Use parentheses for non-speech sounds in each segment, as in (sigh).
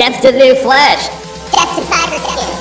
Death to the new Flash. Death to cyberspace.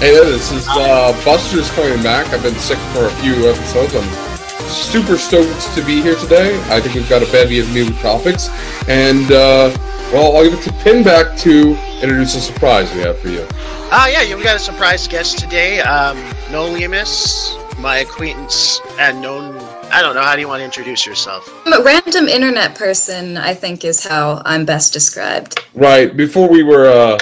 Hey, there, this is uh, Buster's coming back. I've been sick for a few episodes. I'm super stoked to be here today. I think we've got a bevy of new topics, and uh, well, I'll give it to Pinback to introduce a surprise we have for you. Ah, yeah, you've got a surprise guest today. Um, Nolimus, my acquaintance and known. I don't know. How do you want to introduce yourself? I'm a random internet person, I think, is how I'm best described. Right before we were uh,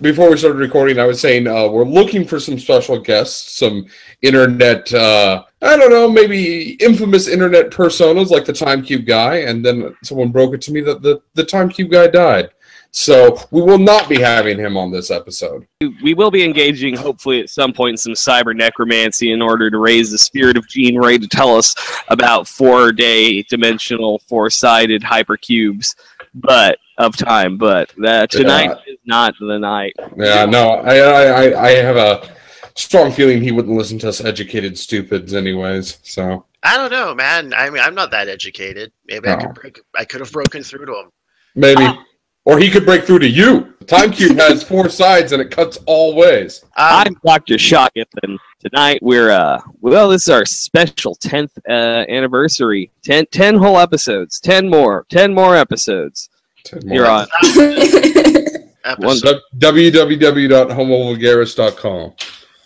before we started recording, I was saying uh, we're looking for some special guests, some internet. Uh, I don't know, maybe infamous internet personas like the Time Cube guy, and then someone broke it to me that the the Time Cube guy died. So we will not be having him on this episode. we will be engaging, hopefully, at some point, in some cyber necromancy in order to raise the spirit of Gene Ray to tell us about four-day dimensional, four-sided hypercubes, but of time. But uh, tonight is not the night. Yeah, no, I, I, I- I have a strong feeling he wouldn't listen to us educated stupids, anyways. So I don't know, man. I mean, I'm not that educated. Maybe I could break. I could have broken through to him. maybe, or he could break through to you. Time cube has (laughs) four sides and it cuts all ways. Um, I'm Dr. Shoggoth, and tonight we're, uh, well, this is our special 10th uh, anniversary. 10, 10 whole episodes. 10 more. 10 more episodes. Ten more. You're on. episode. www.homovulgaris.com.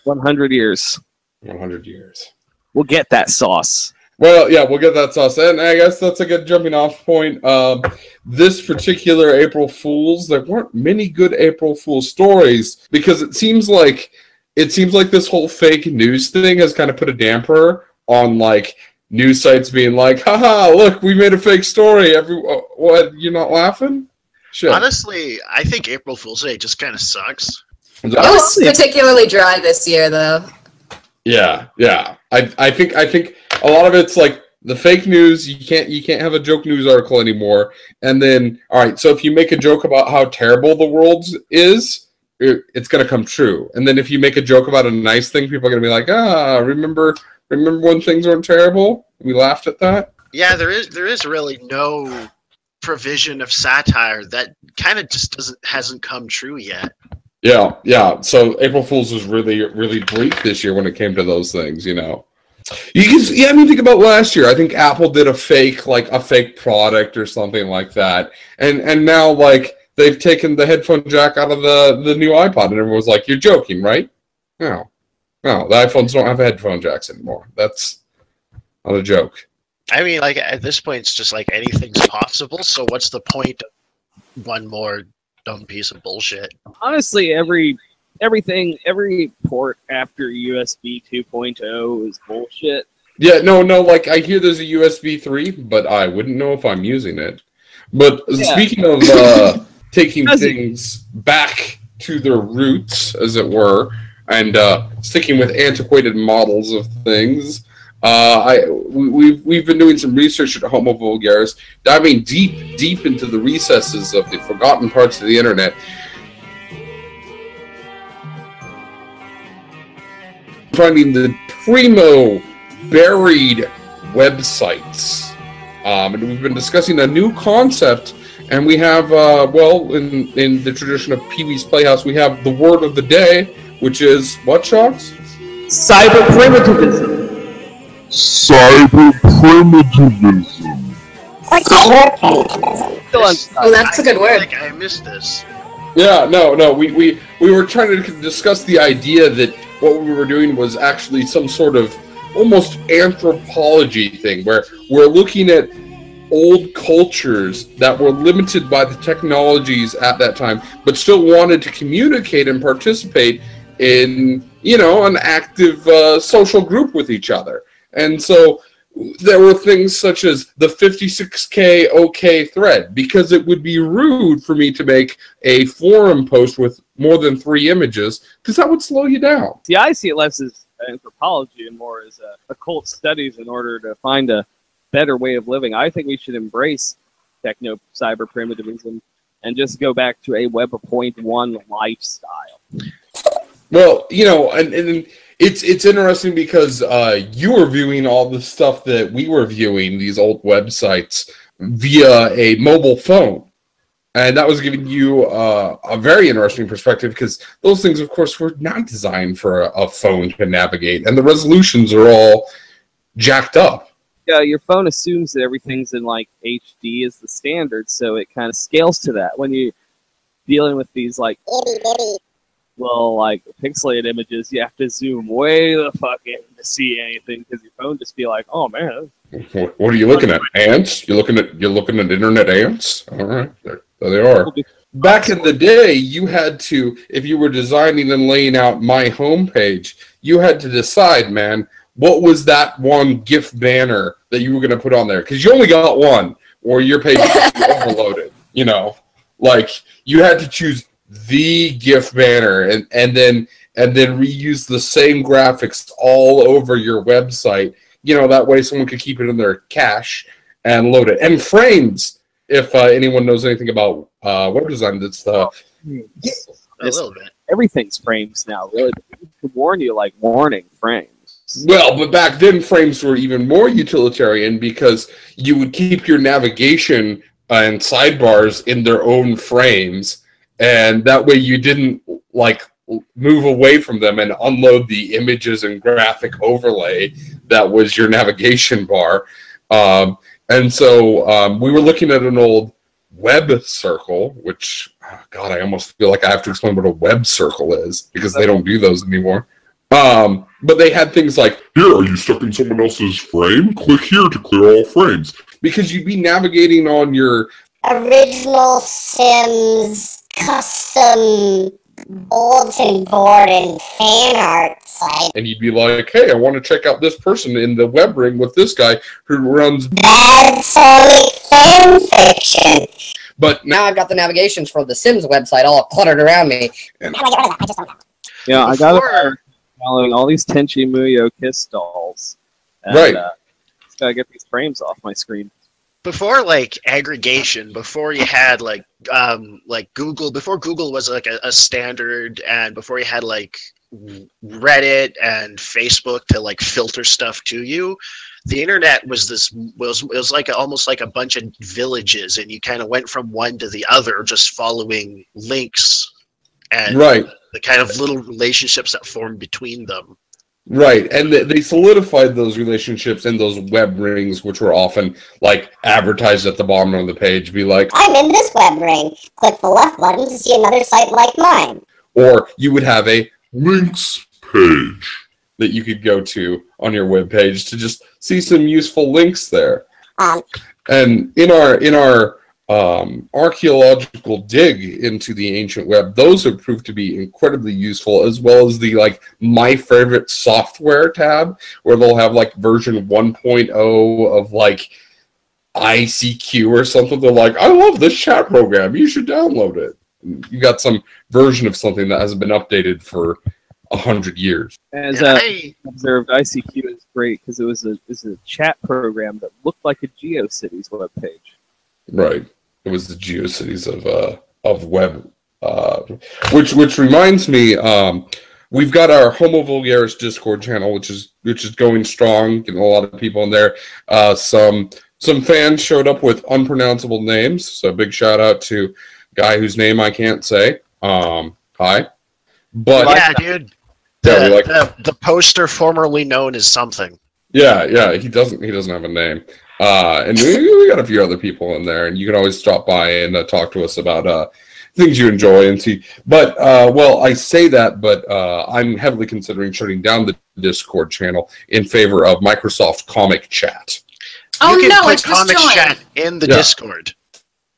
100 years. 100 years. We'll get that sauce. Well, yeah, we'll get that sauce. And I guess that's a good jumping off point. Um, this particular April Fools, there weren't many good April Fool's stories because it seems like it seems like this whole fake news thing has kind of put a damper on like news sites being like, haha, look, we made a fake story. Every what you're not laughing? Shit. Honestly, I think April Fool's Day just kind of sucks. It was particularly dry this year, though. Yeah, yeah. I I think I think a lot of it's like the fake news. You can't you can't have a joke news article anymore. And then all right, so if you make a joke about how terrible the world is, it, it's gonna come true. And then if you make a joke about a nice thing, people are gonna be like, ah, remember remember when things weren't terrible? We laughed at that. Yeah, there is there is really no provision of satire that kind of just doesn't hasn't come true yet. Yeah, yeah. So April Fools was really, really bleak this year when it came to those things. You know, you can, yeah. I mean, think about last year. I think Apple did a fake, like a fake product or something like that, and and now like they've taken the headphone jack out of the the new iPod, and everyone's like, "You're joking, right?" No, no. The iPhones don't have headphone jacks anymore. That's not a joke. I mean, like at this point, it's just like anything's possible. So what's the point of one more dumb piece of bullshit? Honestly, every everything, every port after USB 2.0 is bullshit. Yeah, no, no. Like I hear there's a USB three, but I wouldn't know if I'm using it. But Yeah. speaking of uh, (laughs) taking things back to their roots, as it were, and uh, sticking with antiquated models of things, uh, I we, we've we've been doing some research at Homo Vulgaris, diving deep, deep into the recesses of the forgotten parts of the internet. Finding the primo buried websites. Um, and we've been discussing a new concept, and we have, uh, well, in, in the tradition of Pee Wee's Playhouse, we have the word of the day, which is what, Shocks? Cyber primitivism. Cyber primitivism. Or cyber primitivism. Oh, that's a good I word. I missed this. Yeah, no, no. We, we, we were trying to discuss the idea that what we were doing was actually some sort of almost anthropology thing where we're looking at old cultures that were limited by the technologies at that time, but still wanted to communicate and participate in, you know, an active uh, social group with each other. And so there were things such as the 56k OK thread because it would be rude for me to make a forum post with more than three images because that would slow you down. See, I see it less as anthropology and more as uh, occult studies in order to find a better way of living. I think we should embrace techno cyber primitivism and just go back to a Web point one lifestyle. Well, you know, and, and it's it's interesting because uh, you were viewing all the stuff that we were viewing these old websites via a mobile phone, and that was giving you uh, a very interesting perspective because those things, of course, were not designed for a, a phone to navigate, and the resolutions are all jacked up. Yeah, your phone assumes that everything's in like HD is the standard, so it kind of scales to that. When you're dealing with these like Itty bitty. Well, like pixelated images, you have to zoom way the fuck in to see anything because your phone just be like, oh man, What what are you looking at? Ants? You're looking at you're looking at internet ants. All right, there, there they are. Back in the day, you had to, if you were designing and laying out my homepage, you had to decide, man, what was that one GIF banner that you were going to put on there? Because you only got one, or your page be overloaded. You know, like you had to choose the GIF banner, and and then and then reuse the same graphics all over your website. You know, that way someone could keep it in their cache and load it. And frames, if uh, anyone knows anything about uh, web design, that's the A little bit. everything's frames now. Really, to warn you, like warning frames. Well, but back then frames were even more utilitarian because you would keep your navigation and sidebars in their own frames, and that way you didn't like move away from them and unload the images and graphic overlay that was your navigation bar. Um, and so um, we were looking at an old web circle, which oh, God, I almost feel like I have to explain what a web circle is because they don't do those anymore. Um, but they had things like Here, are you stuck in someone else's frame? Click here to clear all frames. because you'd be navigating on your Original Sims custom bulletin board and fan art site. and you'd be like, "Hey, I want to check out this person in the web ring with this guy who runs." Bad Sonic fan fiction. But Now I've got the navigations for the Sims website all cluttered around me. How do I get rid of that? I just don't know. Yeah, I got it. Following all these Tenchi Muyo kiss dolls. And, Right. Uh, just gotta get these frames off my screen. Before like aggregation before you had like um like google before google was like a, a standard and before you had like reddit and facebook to like filter stuff to you the internet was this was it was like a, almost like a bunch of villages and you kind of went from one to the other just following links and right, the kind of little relationships that formed between them right, and they, solidified those relationships in those web rings, which were often like advertised at the bottom of the page, be like, I'm in this web ring. Click the left button to see another site like mine. or you would have a Links page. that you could go to on your web page to just see some useful links there. Um, And in our in our um, archaeological dig into the ancient web, those have proved to be incredibly useful, as well as the like my favorite software tab, where they'll have like version 1.0 of like ICQ or something. They're like, I love this chat program. You should download it. You got some version of something that hasn't been updated for a hundred years. As uh, I- observed, ICQ is great because it was a is a chat program that looked like a GeoCities webpage. Right. It was the GeoCities of uh of web uh which which reminds me um we've got our Homo Vulgaris Discord channel which is which is going strong, getting a lot of people in there. Uh some some fans showed up with unpronounceable names, so big shout out to guy whose name I can't say. Um hi. But yeah dude Yeah, the, like- the, the poster formerly known as something Yeah, yeah, he doesn't. He doesn't have a name. Uh, and we, we got a few other people in there, and you can always stop by and uh, talk to us about uh, things you enjoy and see. But uh, well, I say that, but uh, I'm heavily considering shutting down the Discord channel in favor of Microsoft Comic Chat. Oh you can no, put it's just comic joined. chat in the Yeah. discord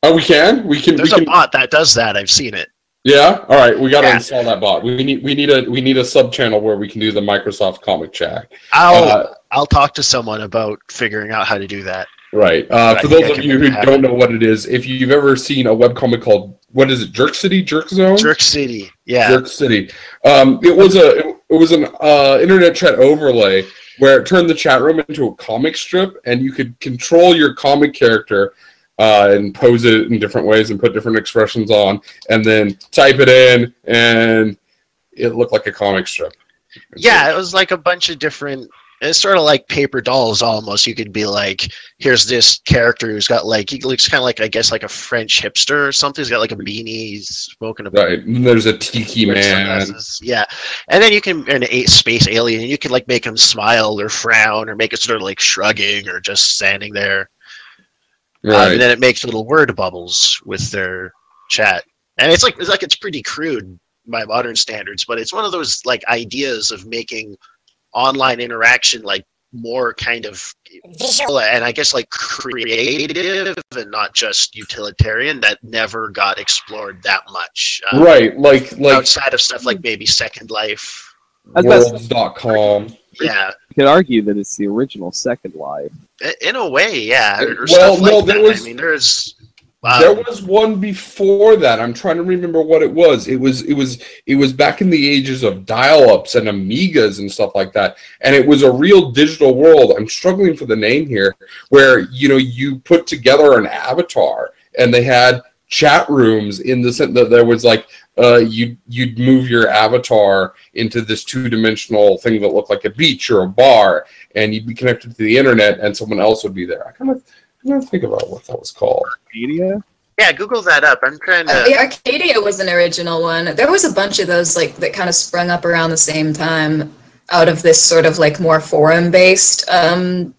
Oh, we can. We can. there's we a bot that does that i've seen it Yeah. All right. We got to Yeah. install that bot. We need. We need a. We need a sub channel where we can do the Microsoft Comic Chat. i'll Uh, I'll talk to someone about figuring out how to do that. Right. Uh, for those of you who it don't know what it is, if you've ever seen a webcomic called what is it, Jerk City, Jerk Zone, Jerk City. Yeah. Jerk City. Um, it was a it was an uh, internet chat overlay where it turned the chat room into a comic strip, and you could control your comic character uh, and pose it in different ways and put different expressions on, and then type it in, and it looked like a comic strip. Yeah, it was like a bunch of different. It's sort of like paper dolls almost. You could be like, here's this character who's got like he looks kind of like I guess like a French hipster or something. He's got like a beanie, he's smoking a Right. And there's a tiki man. sunglasses. Yeah, and then you can an a space alien. You can like make him smile or frown or make it sort of like shrugging or just standing there. Um, Right. and then it makes little word bubbles with their chat, and it's like it's like it's pretty crude by modern standards, but it's one of those like ideas of making online interaction like more kind of Visual. and I guess like creative and not just utilitarian that never got explored that much. Um, right. Like like outside of stuff like maybe Second Life. I was about worlds.com. Yeah, You could argue that it's the original Second Life. in a way, yeah. Or, or Well, stuff like no, there that. was- I mean, there's. Um, There was one before that. I'm trying to remember what it was. It was it was it was back in the ages of dial-ups and Amigas and stuff like that. And it was a real digital world. I'm struggling for the name here, where you know you put together an avatar and they had chat rooms in the sense that there was like uh, you you'd move your avatar into this two-dimensional thing that looked like a beach or a bar, and you'd be connected to the internet, and someone else would be there. I kind of I'm trying to think about what that was called. Media? yeah, Google that up. I'm trying Uh, to. the Arcadia was an original one. There was a bunch of those like that kind of sprung up around the same time out of this sort of like more forum based um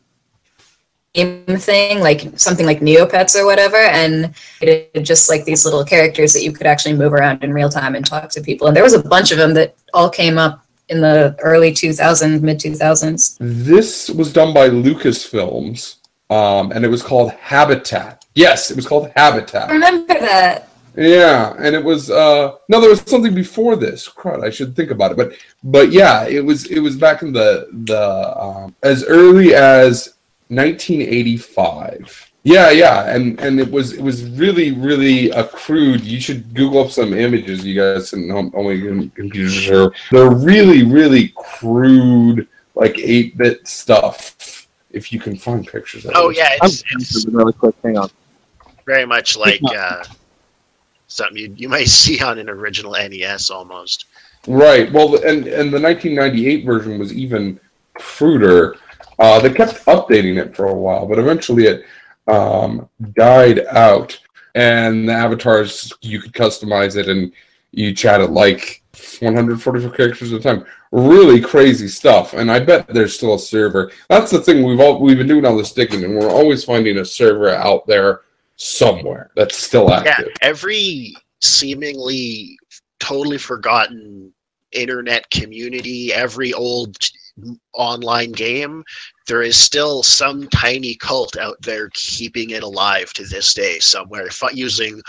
game thing, like something like Neopets or whatever, and it had just like these little characters that you could actually move around in real time and talk to people. And there was a bunch of them that all came up in the early 2000s, mid 2000s. This was done by Lucasfilms, um, and it was called Habitat. Yes, it was called Habitat. I Remember that? Yeah, and it was uh no, there was something before this. Crud, I should think about it. But but yeah, it was it was back in the the um, as early as 1985. Yeah, yeah, and and it was it was really really a crude. You should Google up some images. You guys can only computers are they're really really crude like eight bit stuff. If you can find pictures of it, Oh it. yeah, I'm it's, it's really quick. Hang on. very much like uh, something you, you might (laughs) see on an original NES almost. Right. Well, and and the 1998 version was even cruder. Uh, they kept updating it for a while, but eventually it um, died out. And the avatars, you could customize it, and you chat it like 144 characters at a time. Really crazy stuff. And I bet there's still a server. That's the thing. We've all we've been doing all this digging, and we're always finding a server out there somewhere that's still active. Yeah, every seemingly totally forgotten internet community, every old online game, there is still some tiny cult out there keeping it alive to this day somewhere, using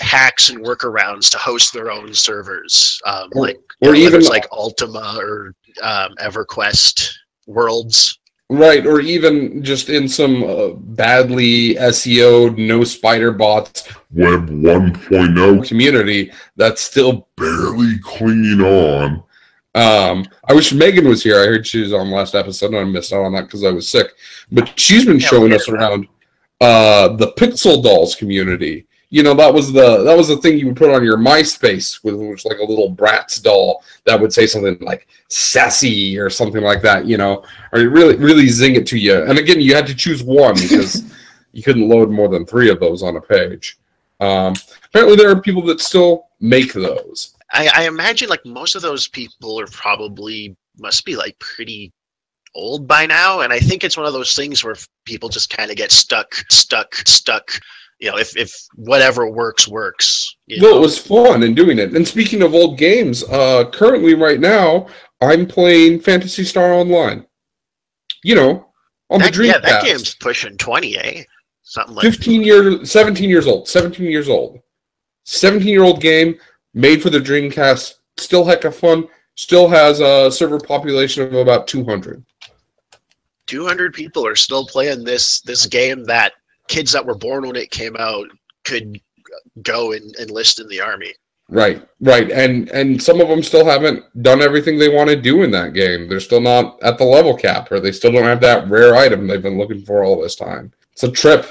hacks and workarounds to host their own servers, um, Or- like or you know, even- like Ultima or um, EverQuest Worlds. Right, or even just in some uh, badly SEO'd, no spider bots Web 1.0 community that's still. barely clinging on. Um, I wish Megan was here. I heard she was on last episode, and I missed out on that because I was sick. But she's been Yeah, showing us around uh, the Pixel Dolls community. You know, that was the that was the thing you would put on your MySpace, with which like a little Bratz doll that would say something like "sassy" or something like that. You know, or really really zing it to you. And again, you had to choose one because (laughs) you couldn't load more than three of those on a page. Um, apparently, there are people that still make those. I, I imagine like most of those people are probably must be like pretty old by now, and I think it's one of those things where people just kind of get stuck, stuck, stuck. You know, if if whatever works works. You Well, know? it was fun in doing it. And speaking of old games, uh, currently right now I'm playing Phantasy Star Online. You know, on that, the Dreamcast. yeah, that game's pushing twenty, eh? Something like 15 years, 17 years old, 17 years old. 17 year old game made for the Dreamcast. Still heck of fun. Still has a server population of about 200. 200 people are still playing this this game that kids that were born when it came out could go and enlist in the army. Right, right, and and some of them still haven't done everything they want to do in that game. They're still not at the level cap, or they still don't have that rare item they've been looking for all this time. It's a trip.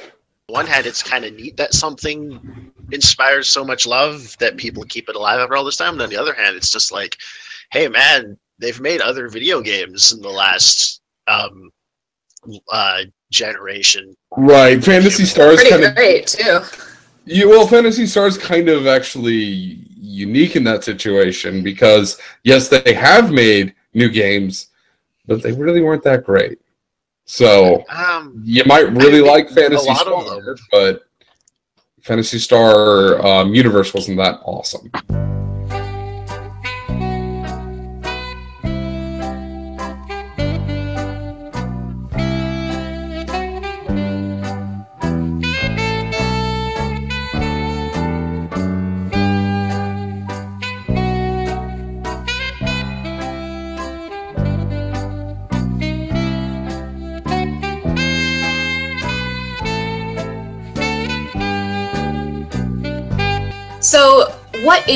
one hand, it's kind of neat that something inspires so much love that people keep it alive after all this time. And on the other hand, it's just like, hey, man, they've made other video games in the last um, uh, generation. Right, Phantasy Star's Pretty kind of great too. You well, Phantasy Star's kind of actually unique in that situation because yes, they have made new games, but they really weren't that great. So Um, you might really think like Fantasy lot of Star, but Phantasy Star um, Universe wasn't that awesome.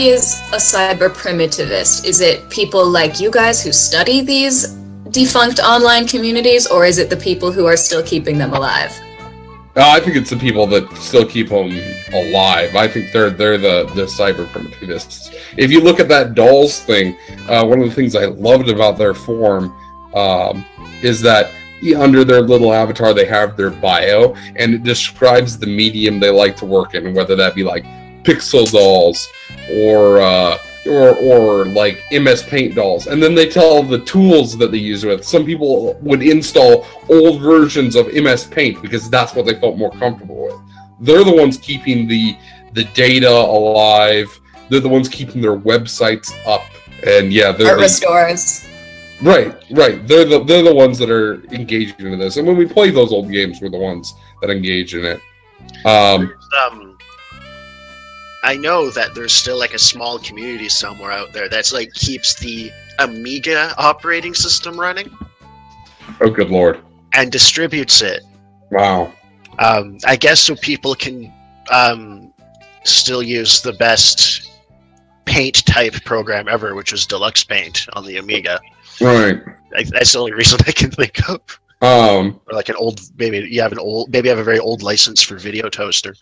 Is a cyber primitivist? Is it people like you guys who study these defunct online communities, or is it the people who are still keeping them alive? Uh, I think it's the people that still keep them alive. I think they're they're the the cyber primitivists. If you look at that dolls thing, uh, one of the things I loved about their form um, is that under their little avatar they have their bio, and it describes the medium they like to work in, whether that be like pixel dolls or uh, or or like MS Paint dolls, and then they tell the tools that they use with. Some people would install old versions of MS Paint because that's what they felt more comfortable with. They're the ones keeping the the data alive. They're the ones keeping their websites up, and yeah, they're Art the, restores. right, right. They're the they're the ones that are engaging in this. And when we play those old games, we're the ones that engage in it. Um, um, I know that there's still like a small community somewhere out there that's like keeps the Amiga operating system running oh, good lord! and distributes it. Wow. Um, I guess so people can um, still use the best paint type program ever, which was Deluxe Paint on the Amiga. Right. I, that's the only reason (laughs) I can think of. Um, Or like an old, maybe you have an old, maybe you have a very old license for Video Toaster.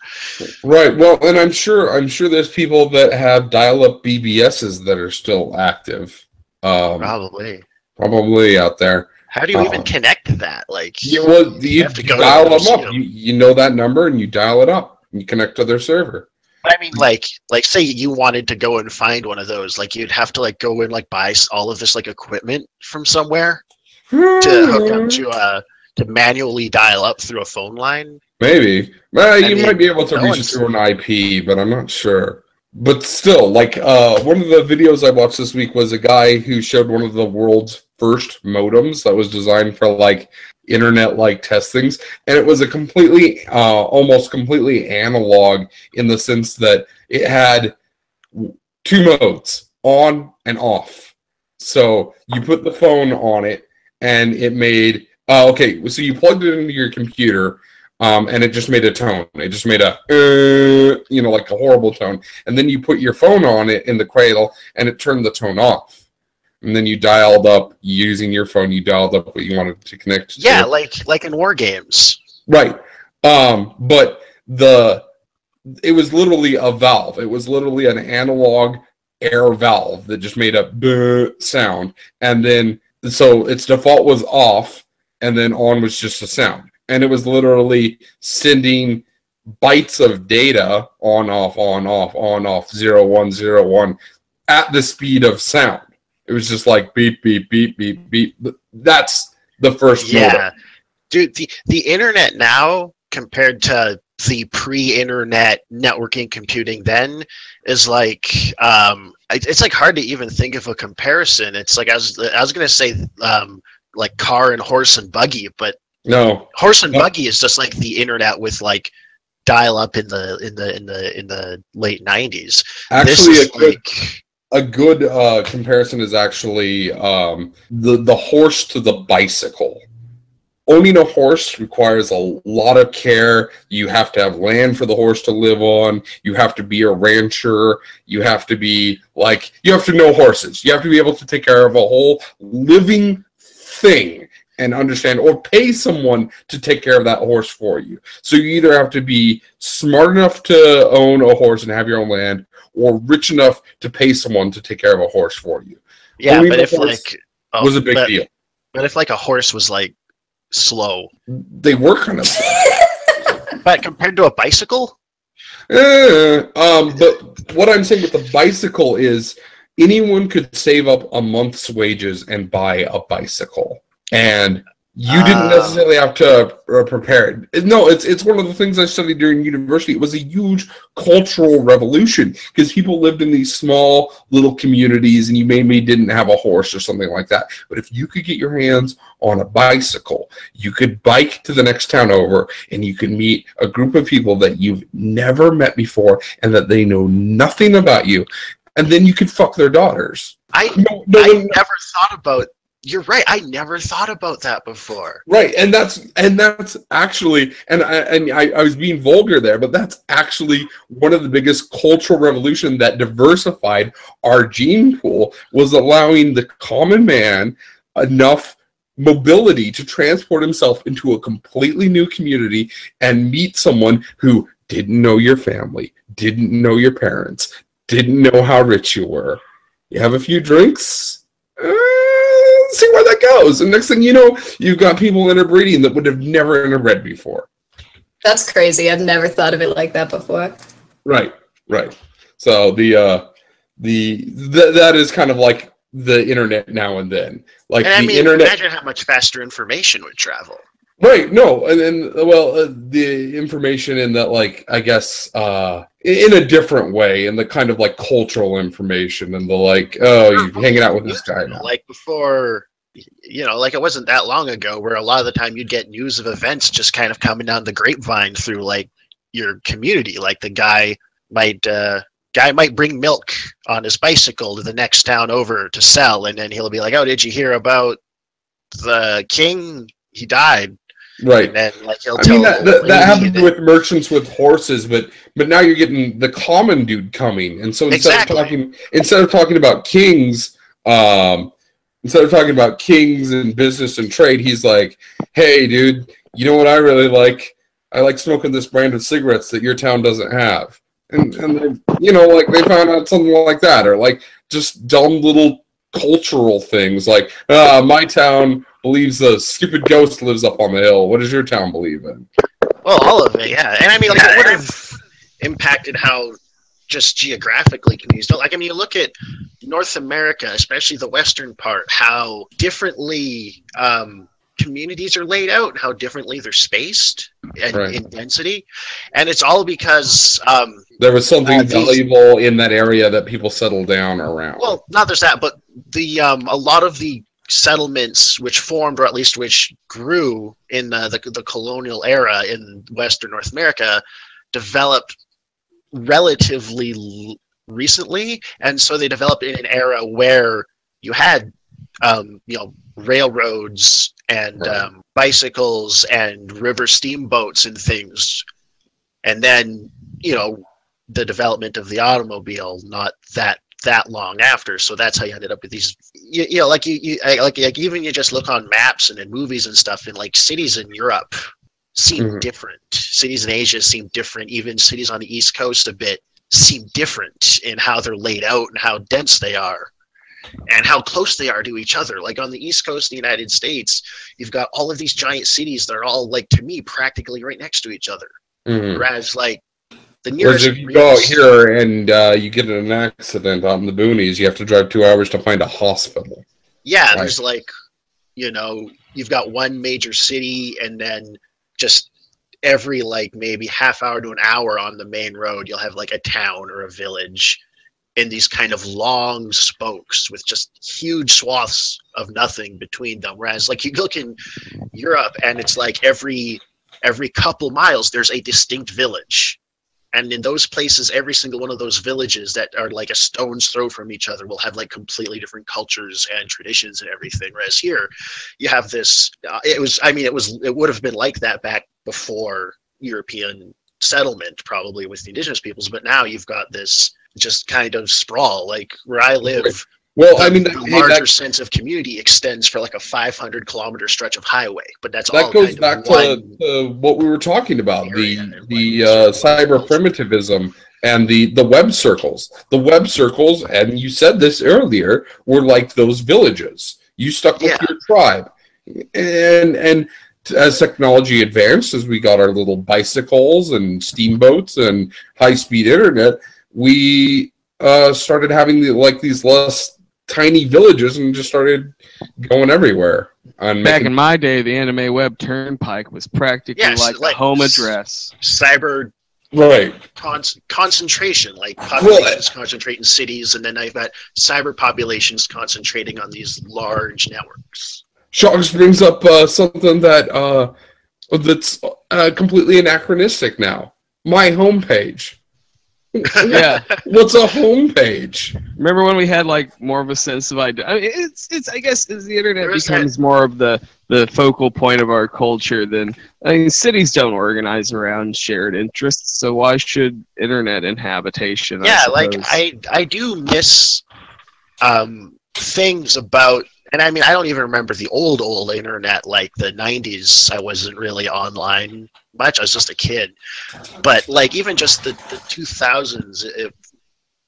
Right. Well, and I'm sure I'm sure there's people that have dial-up BBSs that are still active. Um, Probably. probably out there. How do you Uh, even connect that? Like, You, well, you, have to go dial them up. you know. You, you know that number and you dial it up. And you connect to their server. I mean, like, like say you wanted to go and find one of those, like you'd have to like go and like buy all of this like equipment from somewhere to hook up to uh to manually dial up through a phone line. Maybe. Well, you mean, might be able to no reach it through an IP, but I'm not sure. But still, like uh, one of the videos I watched this week was a guy who showed one of the world's first modems that was designed for like internet like testings, and it was a completely, uh, almost completely analog in the sense that it had two modes, on and off. So you put the phone on it, and it made. Uh, okay, so you plugged it into your computer, um, and it just made a tone. It just made a, uh, you know, like a horrible tone. And then you put your phone on it in the cradle, and it turned the tone off. And then you dialed up using your phone. You dialed up what you wanted to connect. to. Yeah, like like in WarGames. Right. Um, but the it was literally a valve. It was literally an analog air valve that just made a "buh" sound, and then so its default was off, and then on was just a sound, and it was literally sending bytes of data on off on off on off zero one zero one at the speed of sound. It was just like beep beep beep beep beep. That's the first. Yeah, dude. The the internet now compared to the pre-internet networking computing then is like um it's like hard to even think of a comparison it's like i was i was gonna say um like car and horse and buggy but No, horse and Yeah. buggy is just like the internet with like dial up in the in the in the in the late 90s this actually, a good, like a good uh, comparison is actually um, the the horse to the bicycle. Owning a horse requires a lot of care. You have to have land for the horse to live on. You have to be a rancher. You have to be like, you have to know horses. You have to be able to take care of a whole living thing and understand or pay someone to take care of that horse for you. So you either have to be smart enough to own a horse and have your own land or rich enough to pay someone to take care of a horse for you. Yeah, Owning but if horse like oh, was a big but, deal. But if like a horse was like slow, They were kind of (laughs) but compared to a bicycle, Eh, um, but what I'm saying with the bicycle is anyone could save up a month's wages and buy a bicycle, and you didn't Ah. necessarily have to uh, prepare it. No, it's it's one of the things I studied during university. It was a huge cultural revolution because people lived in these small little communities, and you maybe didn't have a horse or something like that. But if you could get your hands on a bicycle, you could bike to the next town over, and you could meet a group of people that you've never met before, and that they know nothing about you, and then you could fuck their daughters. I No, no, I no, never thought about. You're right. I never thought about that before. Right, and that's and that's actually, and I and I, I was being vulgar there, but that's actually one of the biggest cultural revolution that diversified our gene pool was allowing the common man enough mobility to transport himself into a completely new community and meet someone who didn't know your family, didn't know your parents, didn't know how rich you were. You have a few drinks. See where that goes. And next thing you know, you've got people interbreeding that would have never interbred before. That's crazy. I've never thought of it like that before. Right, right. So the uh the th- that is kind of like the internet now and then. Like and I the mean, internet imagine how much faster information would travel. Right. No, and then well, uh, the information in that, like, I guess, uh, in a different way, in the kind of like cultural information and the like, oh, you're hanging out with this guy now. Like before, you know, like it wasn't that long ago where a lot of the time you'd get news of events just kind of coming down the grapevine through like your community. Like the guy might, uh, guy might bring milk on his bicycle to the next town over to sell, and then he'll be like, "Oh, did you hear about the king? He died." Right. And then like I mean that, that, that happened with merchants with horses, but but now you're getting the common dude coming, and so instead Exactly. of talking instead of talking about kings, um, instead of talking about kings and business and trade, he's like, "Hey, dude, you know what I really like? I like smoking this brand of cigarettes that your town doesn't have." And and they, you know, like they found out something like that, or like just dumb little cultural things, like uh, my town believes the stupid ghost lives up on the hill. What does your town believe in? Well, all of it, yeah. And I mean, like, it would have impacted how just geographically communities don't. Like, I mean, you look at North America, especially the western part, how differently um, communities are laid out, how differently they're spaced and Right. in density, and it's all because, um, There was something Uh, these- valuable in that area that people settled down around. well, not just that, but the um, a lot of the settlements which formed, or at least which grew in uh, the the colonial era in Western North America, developed relatively l- recently, and so they developed in an era where you had, um, you know, railroads and Right. um, bicycles and river steamboats and things, and then you know the development of the automobile not that that long after so that's how you ended up with these you, you know like you, you like like even you just look on maps and in movies and stuff and like cities in europe seem Mhm. different cities in asia seem different even cities on the east coast a bit seem different in how they're laid out and how dense they are and how close they are to each other like on the east coast of the united states you've got all of these giant cities that are all like to me practically right next to each other Mhm. whereas like the Whereas nearest if you go out here and uh, you get in an accident out in the boonies, you have to drive two hours to find a hospital. yeah Right. there's like you know you've got one major city and then just every like maybe half hour to an hour on the main road you'll have like a town or a village in these kind of long spokes with just huge swaths of nothing between them whereas like you look in europe and it's like every every couple miles there's a distinct village And in those places, every single one of those villages that are like a stone's throw from each other will have like completely different cultures and traditions and everything. Whereas here, you have this. Uh, it was. I mean, it was. It would have been like that back before European settlement, probably with the indigenous peoples. But now you've got this just kind of sprawl. Like where I live, Well, the, I mean, the hey, larger that, sense of community extends for like a 500 kilometer stretch of highway, but that's all that goes kind of back to, to what we were talking about the the uh, cyber primitivism and the the web circles. The web circles, and you said this earlier, were like those villages. You stuck with Yeah. your tribe, and and as technology advanced, as we got our little bicycles and steamboats and high speed internet, we uh, started having the, like these less tiny villages and just started going everywhere. And Back making- in my day, the anime web turnpike was practically Yes, like, like- a home address. cyber right. con- concentration, like populations concentrate in cities, and then I've got cyber populations concentrating on these large networks. Shogs brings up uh, something that uh, that's uh, completely anachronistic now. My homepage. Yeah. What's a homepage? Remember when we had like more of a sense of idea? I mean, it's it's. I guess as the internet There is becomes more of the the focal point of our culture, then I mean, cities don't organize around shared interests. So why should internet and habitation? I yeah, like? I I do miss um, things about, and I mean I don't even remember the old old internet like the '90s. I wasn't really online much. I was just a kid, but like even just the the 2000s, if,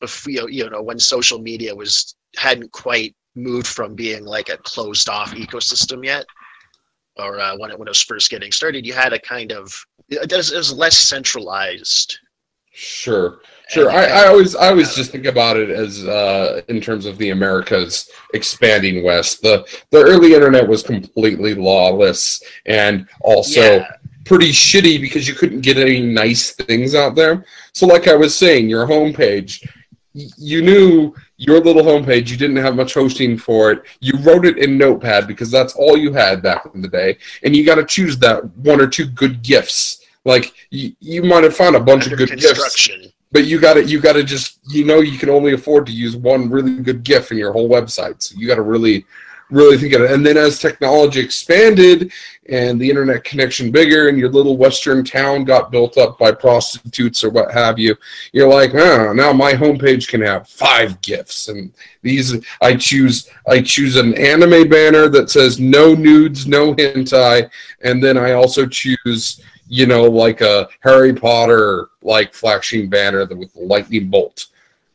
if you know, you know when social media was hadn't quite moved from being like a closed off ecosystem yet or uh, when it when it was first getting started you had a kind of it was, it was less centralized Sure, sure. I, I always, I always just think about it as uh, in terms of the Americas expanding west. The the early internet was completely lawless and also Yeah. pretty shitty because you couldn't get any nice things out there. So, like I was saying, your homepage, you knew your little homepage. You didn't have much hosting for it. You wrote it in Notepad because that's all you had back in the day, and you got to choose that one or two good gifts. Like you, you might have found a bunch under of good gifts, but you got to you got to just you know you can only afford to use one really good GIF in your whole website. So you got to really really think of it. And then as technology expanded and the internet connection bigger, and your little western town got built up by prostitutes or what have you, you're like, oh, now my homepage can have five GIFs, and these I choose I choose an anime banner that says no nudes, no hentai, and then I also choose you know, like a Harry Potter like flashing banner with a lightning bolt.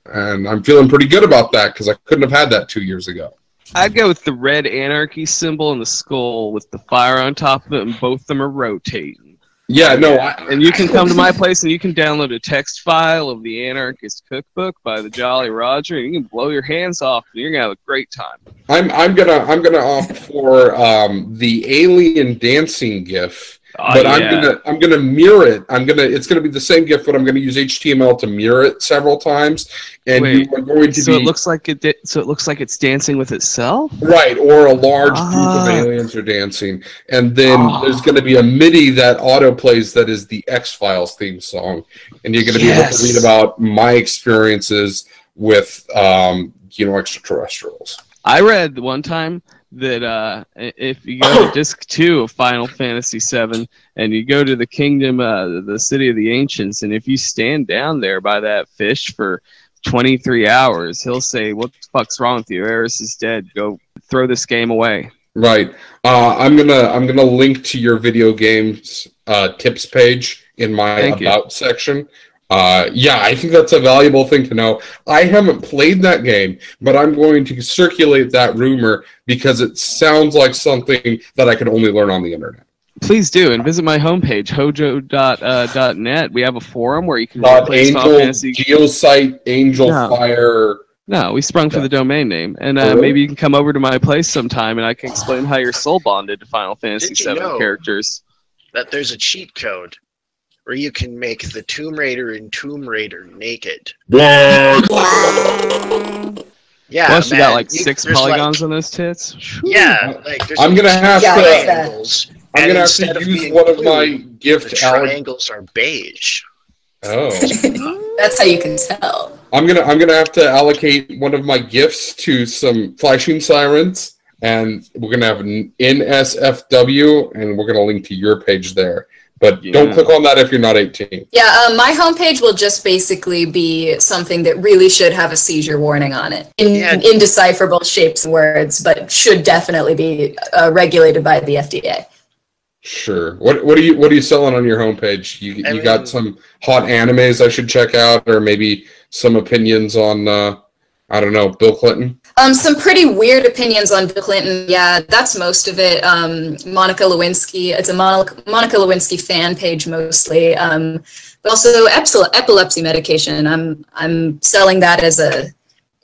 And I'm feeling pretty good about that because I couldn't have had that two years ago. I'd go with the red anarchy symbol and the skull with the fire on top of it, and both of them are rotating. Yeah, no, I, And you can come to my place and you can download a text file of the Anarchist Cookbook by the Jolly Roger, and you can blow your hands off, and you're gonna have a great time. I'm I'm gonna I'm gonna opt for um, the alien dancing GIF. Oh, but I'm gonna I'm gonna mirror it. I'm gonna it's gonna be the same GIF, but I'm gonna use HTML to mirror it several times, and Wait, you are going to So be it looks like it. Di- so it looks like it's dancing with itself. Right, or a large group Ah. of aliens are dancing, and then Ah. there's going to be a MIDI that auto plays that is the X Files theme song, and you're going to be able to read about my experiences with, um, you know, extraterrestrials. I read one time that uh, if you go to (coughs) disc two of Final Fantasy VII and you go to the kingdom, uh, the city of the ancients, and if you stand down there by that fish for 23 hours, he'll say, "What the fuck's wrong with you? Aeris is dead. Go throw this game away." Right. Uh, I'm gonna I'm gonna link to your video games uh, tips page in my Thank you. about section. Uh, yeah, I think that's a valuable thing to know. I haven't played that game, but I'm going to circulate that rumor because it sounds like something that I could only learn on the internet. Please do and visit my homepage hojo.net. we have a forum where you can Not Final Angel Fantasy. Geosite Angel No. Fire. No, we sprung for the domain name, and uh, really? maybe you can come over to my place sometime, and I can explain how you're soul bonded to Final Fantasy Did you VII know- characters. that there's a cheat code where you can make the Tomb Raider and Tomb Raider naked. What? Yeah, Plus, you man, got like you- six there's, like- polygons on those tits. Yeah, like I'm gonna have to. like that. triangles. I'm gonna have to use being one of my The gift. alleg- triangles are beige. Oh. (laughs) That's how you can tell. I'm gonna I'm gonna have to allocate one of my gifts to some flashing sirens, and we're gonna have an NSFW, and we're gonna link to your page there. But don't click on that if you're not 18. Yeah, um, my homepage will just basically be something that really should have a seizure warning on it in Yeah. indecipherable shapes and words, but should definitely be uh, regulated by the FDA. Sure. What what are you what are you selling on your homepage? You I you got some hot animes I should check out, or maybe some opinions on uh, I don't know Bill Clinton. Um, some pretty weird opinions on Bill Clinton. Yeah, that's most of it. Um, Monica Lewinsky. It's a Monica, Lewinsky fan page mostly. Um, but also epilepsy medication. I'm I'm selling that as a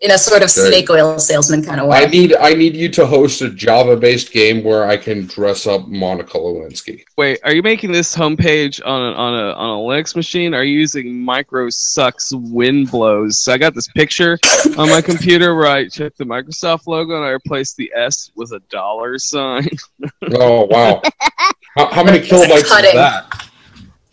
in a sort of Okay. snake oil salesman kind of way. I way. need I need you to host a Java based game where I can dress up Monica Lewinsky. Wait, are you making this homepage on a, on a on a Linux machine? Are you using MicroSucks Windblows? So I got this picture on my computer where I took the Microsoft logo and I replaced the S with a dollar sign. (laughs) Oh wow! how, how many kilobytes is that?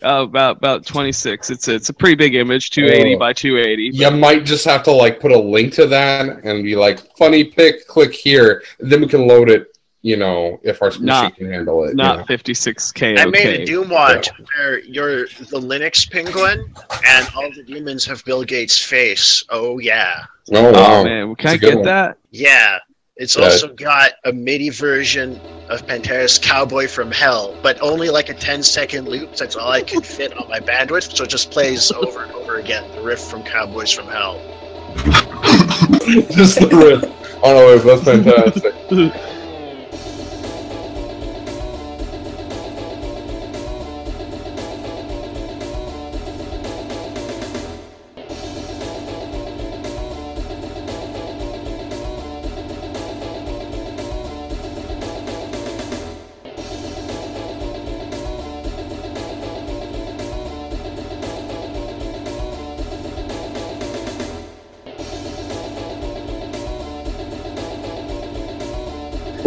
Uh, about about 26. It's a, it's a pretty big image, 280 Oh. by 280. You might just have to like put a link to that and be like, "Funny pic, click here." Then we can load it. You know, if our machine Not- can handle it. Not you know. 56k. I made a okay. Doom WAD where you're the Linux penguin, and all the demons have Bill Gates' face. Oh yeah, Oh wow! Oh man, can That's I a good get one. that? yeah. It's Yeah. also got a MIDI version of Pantera's "Cowboy from Hell," but only like a 10-second loop. That's all I can fit on my bandwidth, so it just plays over and over again the riff from "Cowboys from Hell." (laughs) just the riff. Oh no, that's fantastic. (laughs)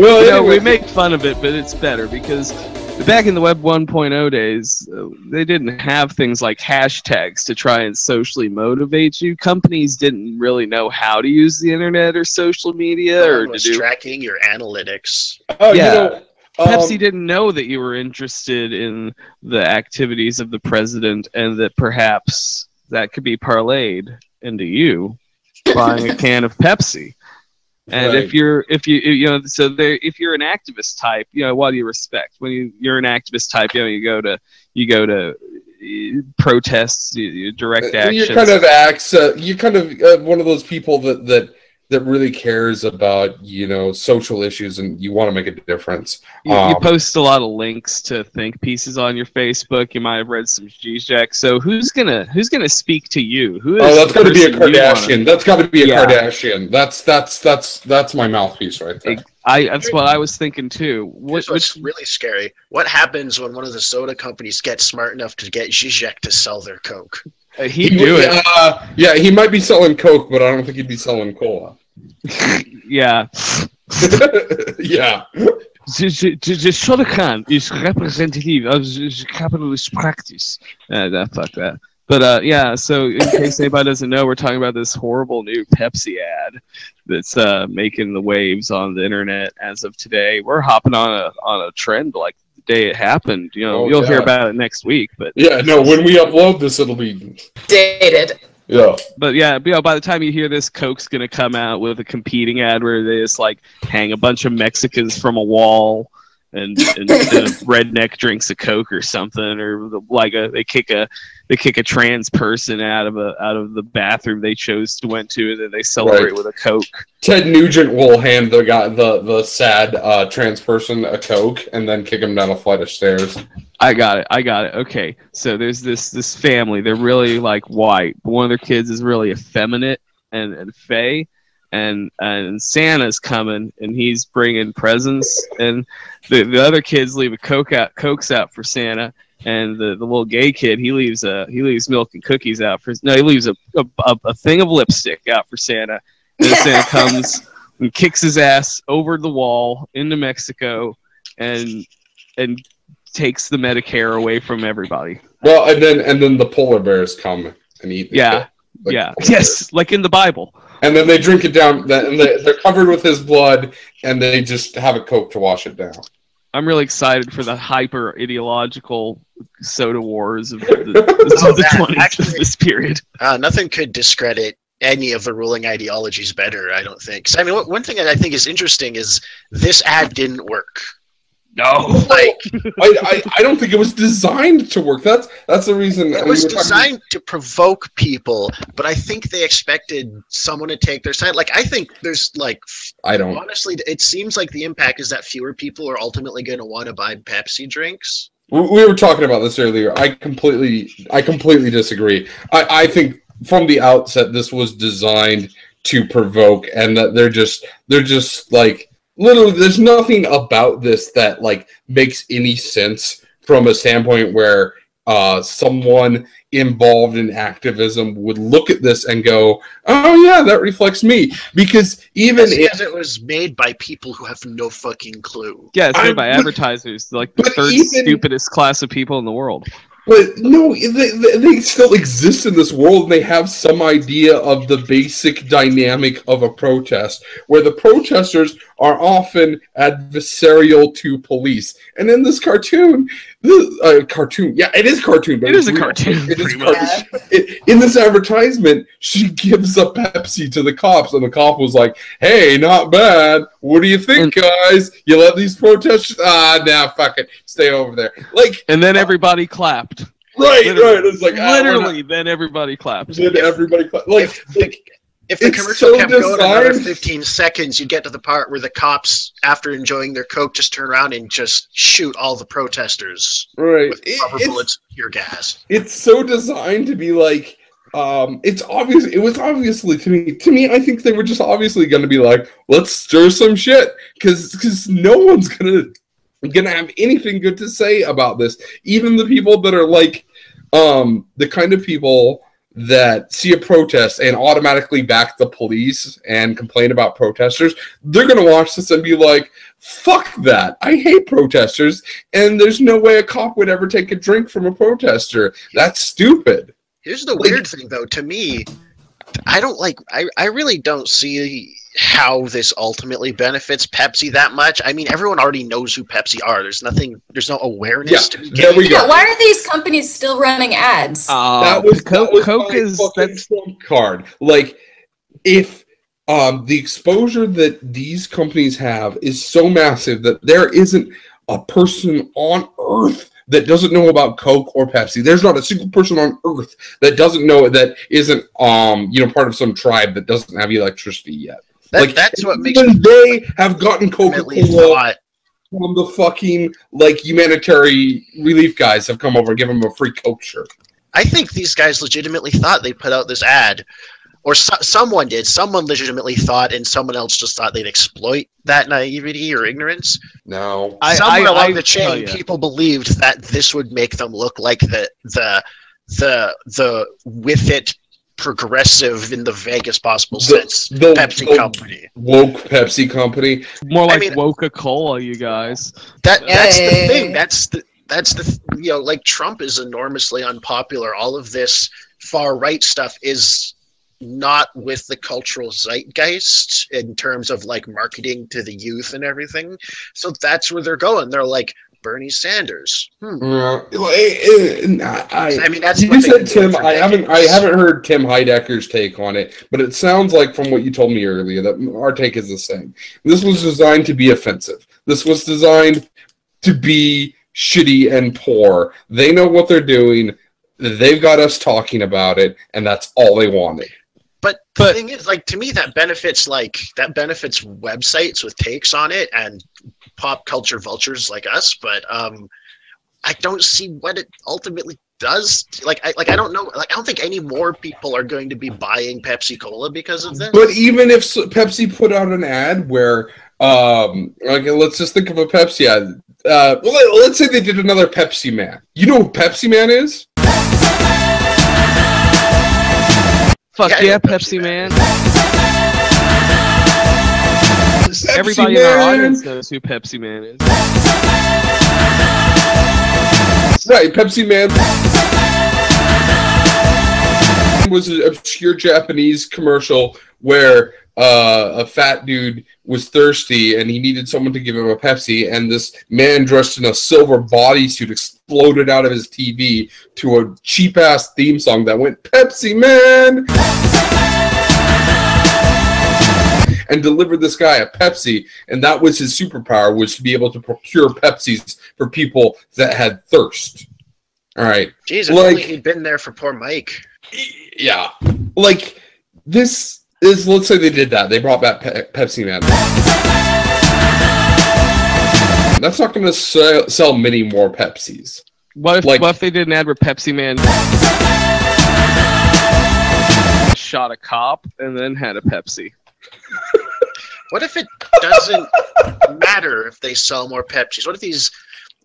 Well, You know, anyway, we make fun of it, but it's better because back in the Web 1.0 days, uh, they didn't have things like hashtags to try and socially motivate you. Companies didn't really know how to use the internet or social media No or one to do. tracking your analytics. oh, you yeah. know, Pepsi um, didn't know that you were interested in the activities of the president and that perhaps that could be parlayed into you buying a can of Pepsi. And Right. if you're if you you know so there if you're an activist type, you know what do you respect? When you you're an activist type, you know you go to you go to uh, protests, you, you direct action. You're kind of acts. Uh, you're kind of uh, one of those people that that that really cares about you know social issues and you want to make a difference. You, you Um, post a lot of links to think pieces on your Facebook. You might have read some Zizek. So who's gonna who's gonna speak to you? Who is Oh, that's the got to be a person wanna- Kardashian. That's got to be a Yeah. Kardashian. That's that's that's that's my mouthpiece right there. I that's what I was thinking too. What, Here's what's which really scary. What happens when one of the soda companies gets smart enough to get Zizek to sell their Coke? Uh, he'd do it? Uh, yeah, he might be selling Coke, but I don't think he'd be selling cola. (laughs) Yeah. (laughs) yeah. The, the, the, the Shuriken is representative of the, the capitalist practice. Uh, that, fuck that. But uh, yeah, so in case anybody doesn't know, we're talking about this horrible new Pepsi ad that's uh, making the waves on the internet as of today. We're hopping on a on a trend like day it happened. You know, Oh, you'll hear about it next week. But Yeah, no, when we upload this, it'll be. Dated. Yeah. but yeah, you know, by the time you hear this, Coke's gonna come out with a competing ad where they just like hang a bunch of Mexicans from a wall, and, and, and redneck drinks a Coke or something, or the, like a they kick a they kick a trans person out of a out of the bathroom they chose to went to, and then they celebrate Right. with a Coke. Ted Nugent will hand the guy, the, the sad uh, trans person a Coke and then kick him down a flight of stairs. I got it. I got it. Okay. So there's this this family. They're really like white, but one of their kids is really effeminate and and fey, and and Santa's coming and he's bringing presents, and the the other kids leave a coke out cokes out for Santa, and the, the little gay kid he leaves a he leaves milk and cookies out for no he leaves a a, a, a thing of lipstick out for Santa, and (laughs) Santa comes and kicks his ass over the wall into Mexico, and and takes the Medicare away from everybody. Well, and then and then the polar bears come and eat. The Yeah. kid. Like yeah. polar Yes, like in the Bible. And then they drink it down. And they, they're covered with his blood, and they just have a coke to wash it down. I'm really excited for the hyper ideological soda wars of the, (laughs) of Oh, the 20s actually- of this period. Uh, nothing could discredit any of the ruling ideologies better. I don't think. 'Cause, I mean, one thing that I think is interesting is this ad didn't work. No. Like I, I, I don't think it was designed to work. That's that's the reason. it we was were talking- designed to provoke people, but I think they expected someone to take their side. Like I think there's like I don't. honestly, it seems like the impact is that fewer people are ultimately going to want to buy Pepsi drinks. We we were talking about this earlier. I completely, I completely disagree. I, I think from the outset this was designed to provoke, and that they're just, they're just like literally. There's nothing about this that like makes any sense from a standpoint where uh, someone involved in activism would look at this and go, "Oh yeah, that reflects me." Because even As, if it was made by people who have no fucking clue. Yeah, it's I- made by (laughs) advertisers, like the third even- stupidest class of people in the world. But no, they, they, they still exist in this world and they have some idea of the basic dynamic of a protest, where the protesters are often adversarial to police. And in this cartoon, the uh, cartoon, yeah, it is cartoon, but It is a cartoon, It is cartoon. It- in this advertisement, she gives a Pepsi to the cops, and the cop was like, "Hey, not bad. What do you think, guys? You let these protesters? Ah, nah, fuck it, stay over there." Like, And then everybody clapped. right, Literally. right. It's like not- Literally, then everybody clapped. did everybody cla- like, like if the it's commercial so kept going another designed- 15 seconds, you'd get to the part where the cops, after enjoying their coke, just turn around and just shoot all the protesters right. with It- rubber it's, bullets, pure gas. it's so designed to be like um it's obvious it was obviously to me to me i think they were just obviously going to be like let's stir some shit because because no one's gonna gonna have anything good to say about this. Even the people that are like um the kind of people that see a protest and automatically back the police and complain about protesters they're going to watch this and be like fuck that i hate protesters and there's no way a cop would ever take a drink from a protester that's stupid Here's the Like- weird thing, though. To me, I don't like. I, I really don't see how this ultimately benefits Pepsi that much. I mean, everyone already knows who Pepsi are. There's nothing. There's no awareness Yeah, to be there gained. we go. Yeah, why are these companies still running ads? Uh, that was, Coke, that was Coke is that's trump card. Like, if um, the exposure that these companies have is so massive that there isn't a person on earth that doesn't know about Coke or Pepsi. There's not a single person on earth that doesn't know that isn't um you know part of some tribe that doesn't have electricity yet. That, that's what makes even me they have gotten Coca Cola from the fucking like humanitarian relief guys have come over and give them a free Coke shirt. I think these guys legitimately thought they put out this ad, or so, someone did. Someone legitimately thought, and someone else just thought they'd exploit that naivety or ignorance. No. I- Somewhere I- along I the chain, oh, people believed that this would make them look like the the the the with it progressive in the vaguest possible The- sense the- Pepsi the company. woke Pepsi company. more I like mean- Coca Cola, you guys. That that's the thing. That's the that's the you know like Trump is enormously unpopular. All of this far right stuff is not with the cultural zeitgeist in terms of like marketing to the youth and everything. So that's where they're going. They're like Bernie Sanders. Hmm. Uh, like, eh, I, I mean, that's you said Tim. I haven't. I haven't heard Tim Heidecker's take on it, but it sounds like from what you told me earlier that our take is the same. This was designed to be offensive. This was designed to be shitty and poor. They know what they're doing. They've got us talking about it, and that's all they wanted. But the But- thing is, like to me, that benefits like that benefits websites with takes on it and pop culture vultures like us. But um, I don't see what it ultimately does. Like, I like I don't know. Like, I don't think any more people are going to be buying Pepsi Cola because of this. But even if Pepsi put out an ad where, um, like, let's just think of a Pepsi ad. Uh, well, let- let's say they did another Pepsi Man. You know who Pepsi Man is? Fuck Yeah, yeah, know Pepsi Pepsi man. Pepsi Everybody in our audience knows who Pepsi Man is. Right, Pepsi Man. was an obscure Japanese commercial where uh, a fat dude was thirsty and he needed someone to give him a Pepsi, and this man dressed in a silver bodysuit exploded out of his TV to a cheap ass theme song that went Pepsi Man and delivered this guy a Pepsi, and that was his superpower was to be able to procure Pepsis for people that had thirst. All right. Jeez, if Like- only he'd been there for poor Mike. Yeah. Like this is let's say they did that. They brought back Pe- Pepsi Man. That's not going to sell, sell many more Pepsis. What if, Like- what if they did an ad where Pepsi Man shot a cop and then had a Pepsi? What if it doesn't (laughs) matter if they sell more Pepsis? What if these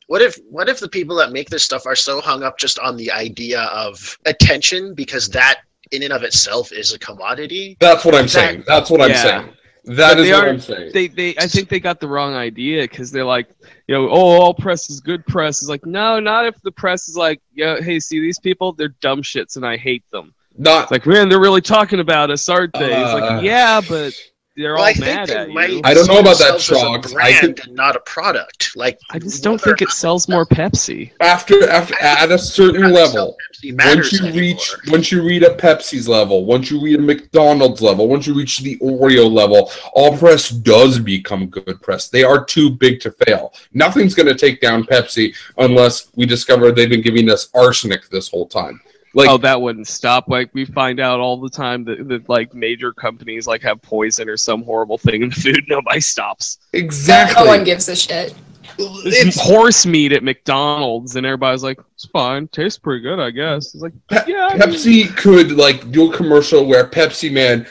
what if what if the people that make this stuff are so hung up just on the idea of attention because that in and of itself is a commodity? That's what I'm That- saying. That's what I'm saying. That But is what are- I'm saying. They, they, I think they got the wrong idea because they're like, you know, oh, all press is good press. Is like, no, not if the press is like, yeah, hey, see these people, they're dumb shits and I hate them. Not It's like, man, they're really talking about us, aren't they? it's Uh, like, yeah, but they're Well, all I think mad they at might you. I don't know about that, themselves as. I brand think- and not a product. Like I just don't think it sells more Pepsi. after after at a certain level. Once matters you anymore. reach once you reach a Pepsi's level, once you reach a McDonald's level, once you reach the Oreo level, all press does become good press. They are too big to fail. Nothing's going to take down Pepsi unless we discover they've been giving us arsenic this whole time. Like oh, that wouldn't stop. Like we find out all the time that, that like major companies like have poison or some horrible thing in the food. (laughs) Nobody stops. exactly. No one gives a shit. It's horse meat at McDonald's, and everybody's like, "It's fine, tastes pretty good, I guess." It's like, Pe- yeah, I mean- Pepsi could like do a commercial where Pepsi Man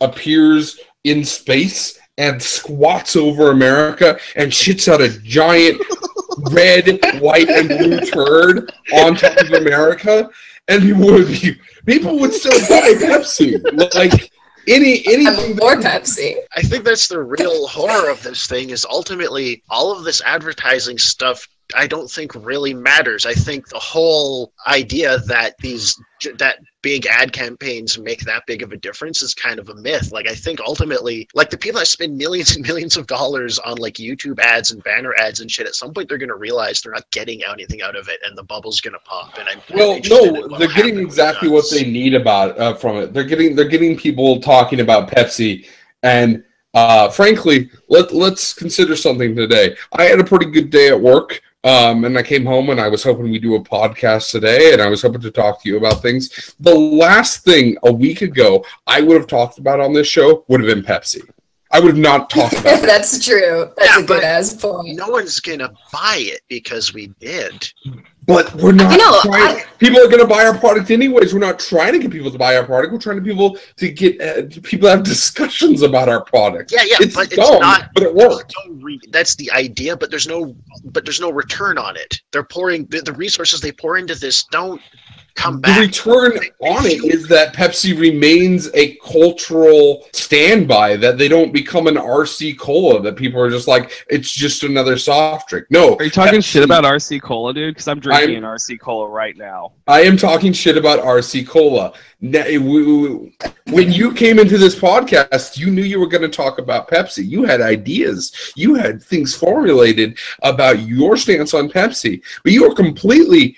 appears in space and squats over America and shits out a giant red, white, and blue turd on top of America, and people would be people would still buy Pepsi. Like any anything I'm more Pepsi. I think that's the real horror of this thing is ultimately all of this advertising stuff I don't think really matters. I think the whole idea that these that big ad campaigns make that big of a difference is kind of a myth. Like I think ultimately like the people that spend millions and millions of dollars on like YouTube ads and banner ads and shit at some point they're going to realize they're not getting anything out of it and the bubble's going to pop and I'm Well, no, they're getting exactly what they need about uh, from it. They're getting they're getting people talking about Pepsi, and uh, frankly, let let's consider something today. I had a pretty good day at work, um, and I came home and I was hoping we do a podcast today, and I was hoping to talk to you about things. The last thing a week ago I would have talked about on this show would have been Pepsi. I would have not talked about (laughs) it. That's true. That's Yeah, a good but- ass point. no one's going to buy it because we did. But we're not. I know, trying, people are going to buy our product anyways. We're not trying to get people to buy our product. We're trying to people to get uh, people to have discussions about our product. Yeah, yeah, it's but it's not but it there's worked. no re- that's the idea but there's no but there's no return on it they're pouring the, the resources they pour into this don't come The back return on it is that Pepsi remains a cultural standby. That they don't become an RC cola. That people are just like it's just another soft drink. No, Are you talking Pepsi- shit about RC Cola, dude? Because I'm drinking I'm- an RC Cola right now. I am talking shit about RC Cola. When you came into this podcast, you knew you were going to talk about Pepsi. You had ideas. You had things formulated about your stance on Pepsi, but you were completely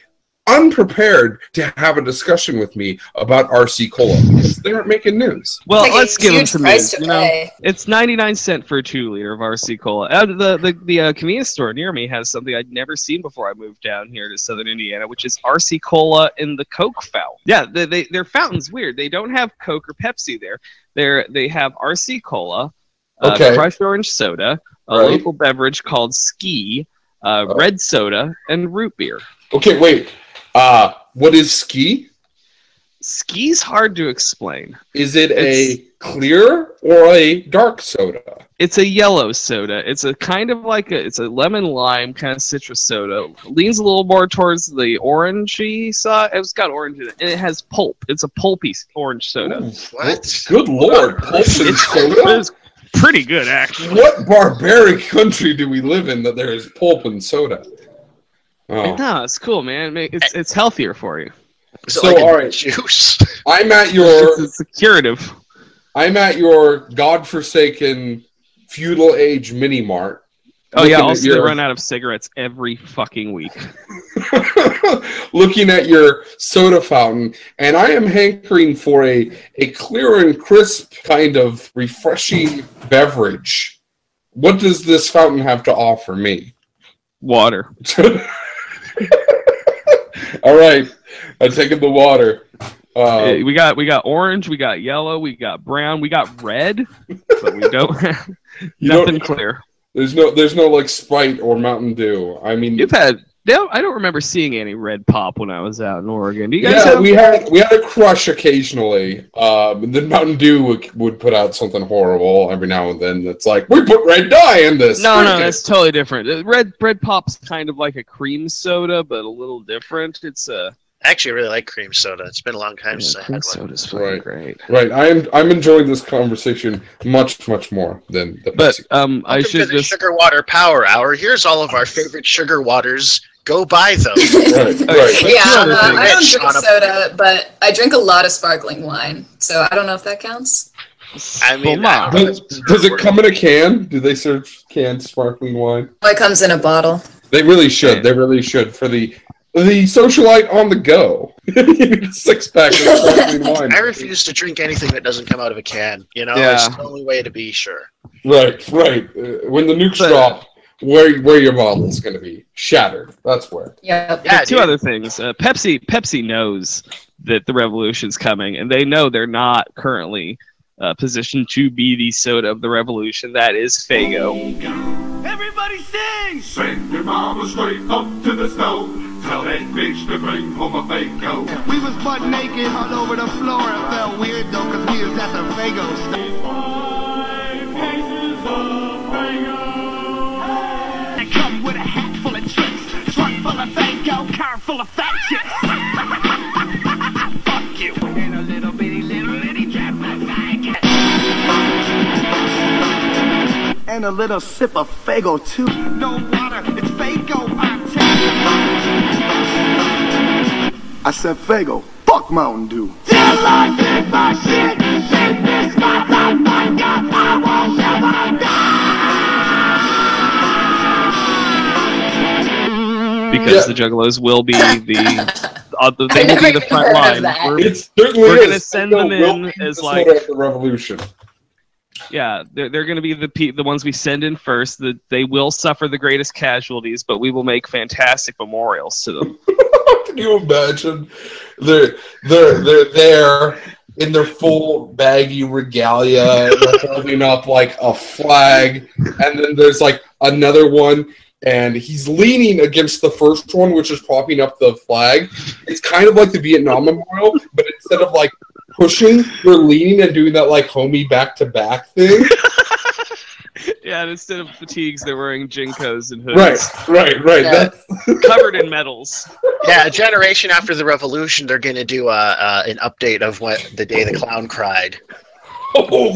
unprepared to have a discussion with me about RC Cola because they aren't making news. Well, Like let's give them huge some news. to You know, it's 99 cent for a two liter of RC Cola. Uh, the the the uh, convenience store near me has something I'd never seen before I moved down here to Southern Indiana, which is RC Cola in the Coke fountain. Yeah, they, they, their fountain's weird. They don't have Coke or Pepsi there. They're they have RC Cola, uh, Okay. crushed orange soda, a Right. local beverage called Ski, uh, Oh. red soda, and root beer. Okay, wait. Uh, what is ski? Ski's hard to explain. Is it It's- a clear or a dark soda? It's a yellow soda. It's a kind of like a it's a lemon lime kind of citrus soda. Leans a little more towards the orangey side. It's got orange in it, and it has pulp. It's a pulpy orange soda. Ooh, What? Good lord, pulp and (laughs) soda? it's pretty good actually. What barbaric country do we live in that there is pulp and soda? Oh. No, it's cool, man. It's it's healthier for you. Is it So, like alright. juice? I'm at your it's a curative. I'm at your godforsaken feudal age mini mart. Oh yeah, Looking at also they run out of cigarettes every fucking week. (laughs) looking at your soda fountain, and I am hankering for a, a clear and crisp kind of refreshing beverage. What does this fountain have to offer me? Water. (laughs) (laughs) All right, I'm taking the water. Uh, Uh, we got we got orange, we got yellow, we got brown, we got red, but we don't (laughs) (laughs) have nothing don't, clear. there's no there's no like Sprite or Mountain Dew. I mean, You've had no, I don't remember seeing any red pop when I was out in Oregon. Do you guys yeah, have we had we had a crush occasionally. Um, and then Mountain Dew would, would put out something horrible every now and then. That's like we put red dye in this. No, no, it." that's totally different. Uh, Red red pop's kind of like a cream soda, but a little different. It's a I actually really like cream soda. It's been a long time yeah, since I cream had one. soda's fucking Right. great. right. I am I'm enjoying this conversation much much more than the But Pepsi. um, I Welcome should just Sugar Water Power Hour. Here's all of our favorite sugar waters. Go buy them. (laughs) right, right. yeah, uh. I don't drink on a- soda, but I drink a lot of sparkling wine, so I don't know if that counts. I mean, Well, don't. Does, does it come in a can? Do they serve canned sparkling wine? Oh, it comes in a bottle. They really should. They really should for the the socialite on the go. (laughs) you need a six pack of sparkling (laughs) wine. I refuse to drink anything that doesn't come out of a can. You know, Yeah. it's the only way to be sure. Right, right. Uh, when the nukes But- drop, where where your bottle is going to be shattered. That's where. Yep. Yeah, two dude. other things. Uh, Pepsi Pepsi knows that the revolution's coming, and they know they're not currently uh, positioned to be the soda of the revolution. That is Faygo. Everybody sing! Send your mama straight up to the stove. Tell that bitch to bring home a Faygo. We was butt naked all over the floor. It felt weird though, cause we was at the Faygo store. Full of Faygo, car full of fat chicks. (laughs) Fuck you. And a little bitty little bitty drop of Faygo. And a little sip of Faygo too. No water, it's Faygo, I'm I said Faygo. Fuck Mountain Dew. Till I get my shit, shit this motherfucker, I won't never because Yeah. the Juggalos will be the, (laughs) uh, the they will be the front line. We're- It certainly We're gonna send Faygo them will in as like- the revolution. yeah, they're, they're going to be the pe- the ones we send in first. The, they will suffer the greatest casualties, but we will make fantastic memorials to them. (laughs) Can you imagine? They're they're they're there in their full baggy regalia, and holding up like a flag, and then there's like another one, and he's leaning against the first one, which is propping up the flag. It's kind of like the Vietnam Memorial, but instead of like pushing, they're leaning and doing that like homie back to back thing. (laughs) yeah, and instead of fatigues, they're wearing JNCOs and hoods, Right, right, right. Yeah. That's (laughs) covered in medals. Yeah, a generation after the revolution, they're going to do uh, uh, an update of what the day the clown cried. (laughs) oh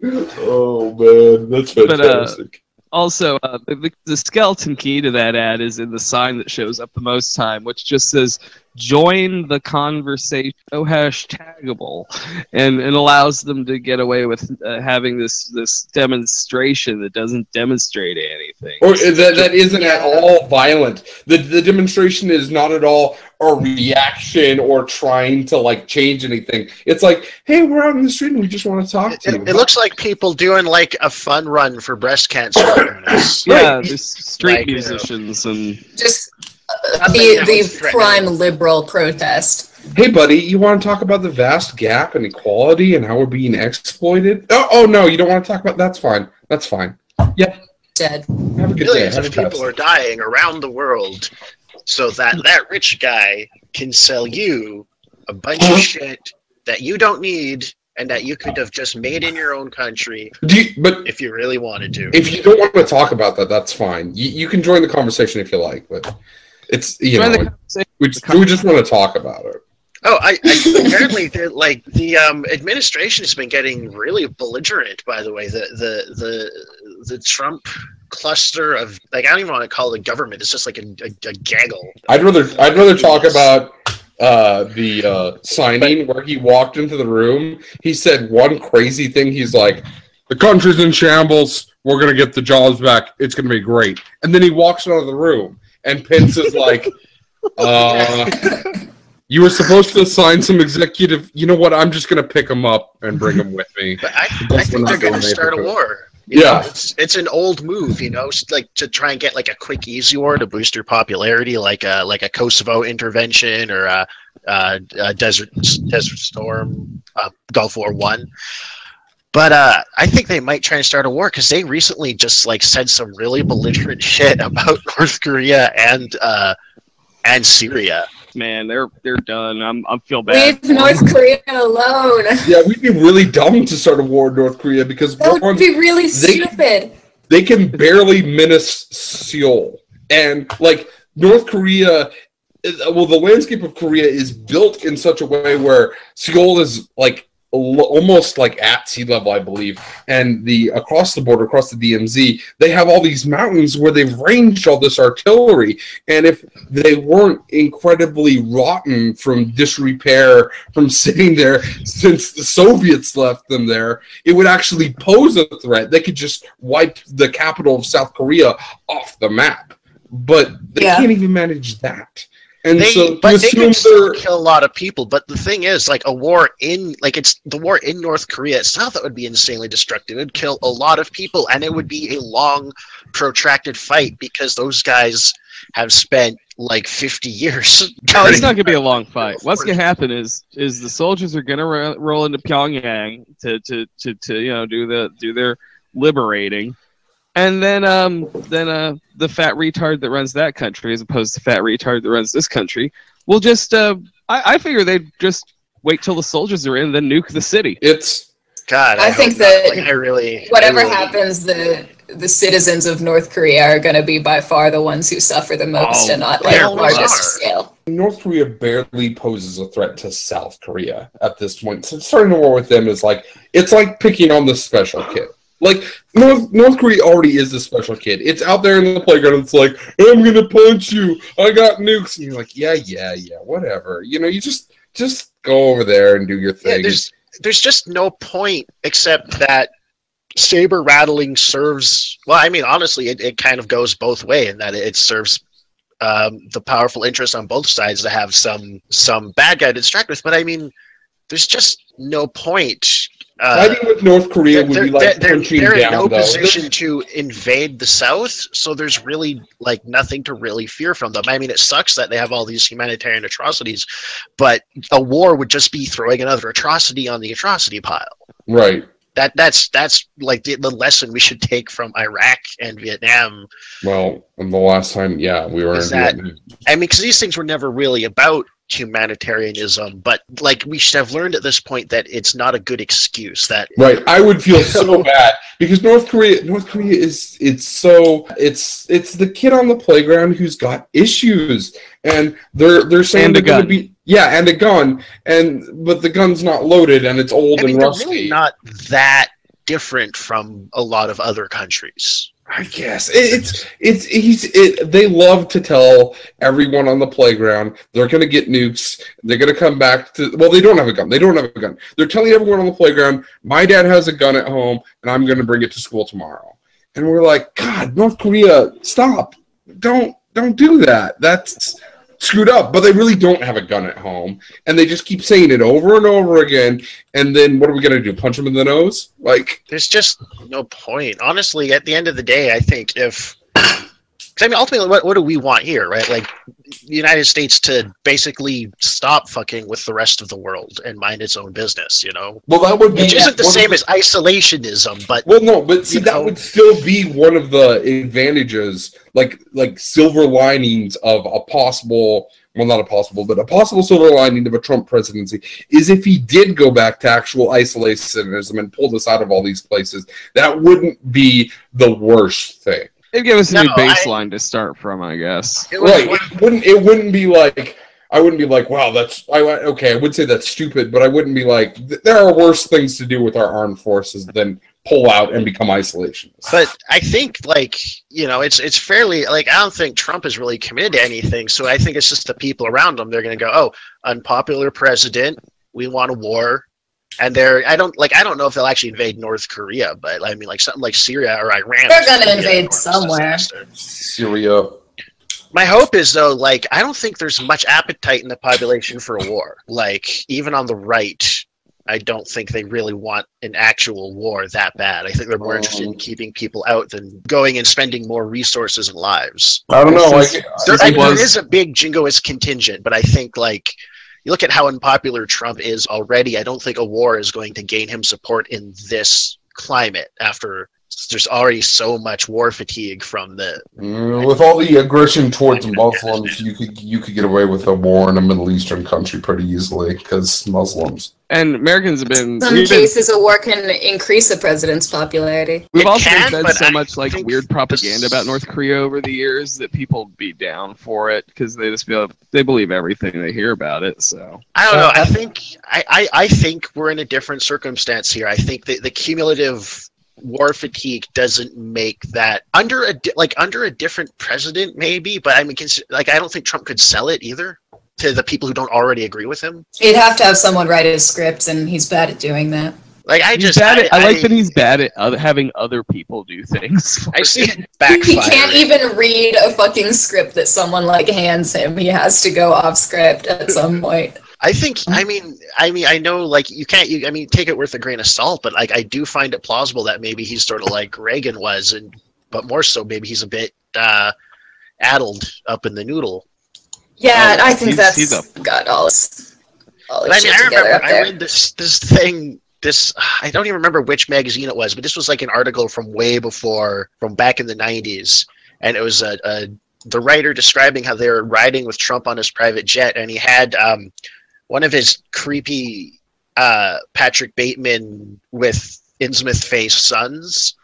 man, that's But, uh, fantastic. Also, uh, the- the skeleton key to that ad is in the sign that shows up the most time, which just says "Join the conversation." Oh, hashtagable, and and allows them to get away with uh, having this this demonstration that doesn't demonstrate anything. Or that, that isn't at all violent. The the demonstration is not at all a reaction or trying to like change anything. It's like, hey, we're out in the street and we just want to talk It, to you. it looks like people doing like a fun run for breast cancer (laughs) awareness. yeah, right. there's street Like, musicians and Just uh, Nothing the the prime liberal protest. hey, buddy, you want to talk about the vast gap in equality and how we're being exploited? Oh, oh no, you don't want to talk about. That's fine. That's fine. Yeah. Dead. Have a good Millions day. of people Pepsi. are dying around the world so that that rich guy can sell you a bunch of shit that you don't need and that you could have just made in your own country Do you, but if you really wanted to. if you don't want to talk about that, that's fine. You, you can join the conversation if you like, but it's you Join know the conversation. we, just- we just want to talk about it. Oh, I, I apparently they're like the um, administration has been getting really belligerent. By the way, the the the the Trump cluster of like I don't even want to call it a government. It's just like a, a, a gaggle. I'd rather I'd rather talk about uh, the uh, signing where he walked into the room. He said one crazy thing. He's like, "The country's in shambles. We're gonna get the jobs back. It's gonna be great." And then he walks out of the room, and Pence is like, (laughs) uh, "You were supposed to sign some executive. You know what? I'm just gonna pick him up and bring him with me." But I, I think they're going to start a war. You Yeah. know, it's it's an old move, you know, s- like to try and get like a quick, easy war to boost your popularity, like a like a Kosovo intervention or a, a, a desert desert storm, uh, Gulf War One. But uh, I think they might try and start a war because they recently just like said some really belligerent (laughs) shit about (laughs) North Korea and uh, and Syria. Man, they're they're done. I'm I feel bad. Leave North Korea alone. Yeah, we'd be really dumb to start a war in North Korea because That one, would be really they- stupid. they can barely menace Seoul. And like North Korea, well, the landscape of Korea is built in such a way where Seoul is like al- almost like at sea level, I believe. And the across the border, across the DMZ, they have all these mountains where they've ranged all this artillery. And if they weren't incredibly rotten from disrepair, from (laughs) sitting there since the Soviets left them there, it would actually pose a threat. They could just wipe the capital of South Korea off the map. But they Yeah. can't even manage that. And they, so but they assume can still kill a lot of people. But the thing is, like a war in, like it's the war in North Korea itself that would be insanely destructive. It would kill a lot of people, and it would be a long, protracted fight because those guys have spent like fifty years. No, (laughs) oh, it's not gonna be a long (laughs) fight. What's gonna happen is is the soldiers are gonna ro- roll into Pyongyang to, to, to, to you know do the do their liberating, and then um then uh the fat retard that runs that country as opposed to fat retard that runs this country will just uh I, I figure they'd just wait till the soldiers are in then nuke the city. it's God, I I, think that like, I really, I Whatever really- happens, the the citizens of North Korea are going to be by far the ones who suffer the most, Oh, and not like always largest are. scale. North Korea barely poses a threat to South Korea at this point. So starting a war with them is like it's like picking on the special kid. Like North North Korea already is the special kid. It's out there in the playground. It's like I'm gonna punch you. I got nukes, and you're like, yeah, yeah, yeah, whatever. You know, you just just go over there and do your thing. Yeah, there's there's just no point except that saber rattling serves. Well, I mean, honestly, it, it kind of goes both way in that it serves um, the powerful interest on both sides to have some some bad guy to distract with. But I mean, there's just no point. Uh, Fighting with North Korea they're, would they're, be like they're- punching they're in down. no though. position to invade the South, so there's really like nothing to really fear from them. I mean, it sucks that they have all these humanitarian atrocities, but a war would just be throwing another atrocity on the atrocity pile. Right. That that's that's like the, the lesson we should take from Iraq and Vietnam. Well, and the last time, yeah, we were Is in that- Vietnam. I mean, because these things were never really about humanitarianism, but like we should have learned at this point that it's not a good excuse. That Right. I would feel so (laughs) bad because North Korea North Korea is it's so it's it's the kid on the playground who's got issues and they're they're saying And they're gonna be yeah, and a gun and but the gun's not loaded and it's old I mean, and rusty. really not that different from a lot of other countries. I guess It- it's it's he's it, they love to tell everyone on the playground they're gonna get nukes. They're gonna come back to well, they don't have a gun. They don't have a gun. They're telling everyone on the playground, my dad has a gun at home, and I'm gonna bring it to school tomorrow. And we're like, God, North Korea, stop! Don't don't do that. That's screwed up. But they really don't have a gun at home, and they just keep saying it over and over again. And then what are we gonna do? Punch them in the nose? Like There's just no point. Honestly, at the end of the day, I think if I mean, ultimately, what, what do we want here, right? Like, the United States to basically stop fucking with the rest of the world and mind its own business, you know? well, that would be Which isn't the same as isolationism, but Well, no, but see, that know? would still be one of the advantages, like like silver linings of a possible, well, not a possible, but a possible silver lining of a Trump presidency is if he did go back to actual isolationism and pull us out of all these places, that wouldn't be the worst thing, It'd give us a new No, I- baseline to start from, I guess. it right? one- It wouldn't. It wouldn't be like. I wouldn't be like, wow, that's I okay. I would say that's stupid, but I wouldn't be like, there are worse things to do with our armed forces than pull out and become isolationists. But I think like you know it's it's fairly like I don't think Trump is really committed to anything. So I think it's just the people around him. They're going to go, oh, unpopular president. We want a war. And they're I don't like I don't know if they'll actually invade North Korea, but I mean like something like Syria or Iran. They're gonna be invade somewhere. disaster. Syria. My hope is though, like I don't think there's much appetite in the population for a war. Like even on the right, I don't think they really want an actual war that bad. I think they're more interested in Um, keeping people out than going and spending more resources and lives. I don't know. Like, There, Since I he mean, there was- is a big jingoist contingent, but I think like you look at how unpopular Trump is already. I don't think a war is going to gain him support in this climate after there's already so much war fatigue from the Mm, With all the aggression towards Muslims, you could you could get away with a war in a Middle Eastern country pretty easily because Muslims. And Americans have been. Some we've been- cases, a war can increase a president's popularity. We've It also can, been but fed so I much like weird propaganda this- about North Korea over the years that people be down for it because they just feel they believe everything they hear about it. So I don't know. I Uh, think I, I, I think we're in a different circumstance here. I think that the cumulative war fatigue doesn't make that under a di- like under a different president maybe, but I mean cons- like I don't think Trump could sell it either to the people who don't already agree with him. He'd have to have someone write his scripts, and he's bad at doing that. Like I he's just bad I, at, I, like that he's bad at other, having other people do things. I see him. (laughs) it backfiring. He can't even read a fucking script that someone like hands him. He has to go off script at some point. I think I mean I mean I know like you can't you I mean take it with a grain of salt, but like I do find it plausible that maybe he's sort of like Reagan was, and but more so maybe he's a bit uh, addled up in the noodle. Yeah, Oh, I think he's- that's he's a- got all his, all his I mean I remember I read this this thing this (sighs) I don't even remember which magazine it was, but this was like an article from way before from back in the '90s, and it was a, a the writer describing how they were riding with Trump on his private jet, and he had um, one of his creepy uh, Patrick Bateman with Innsmouth face sons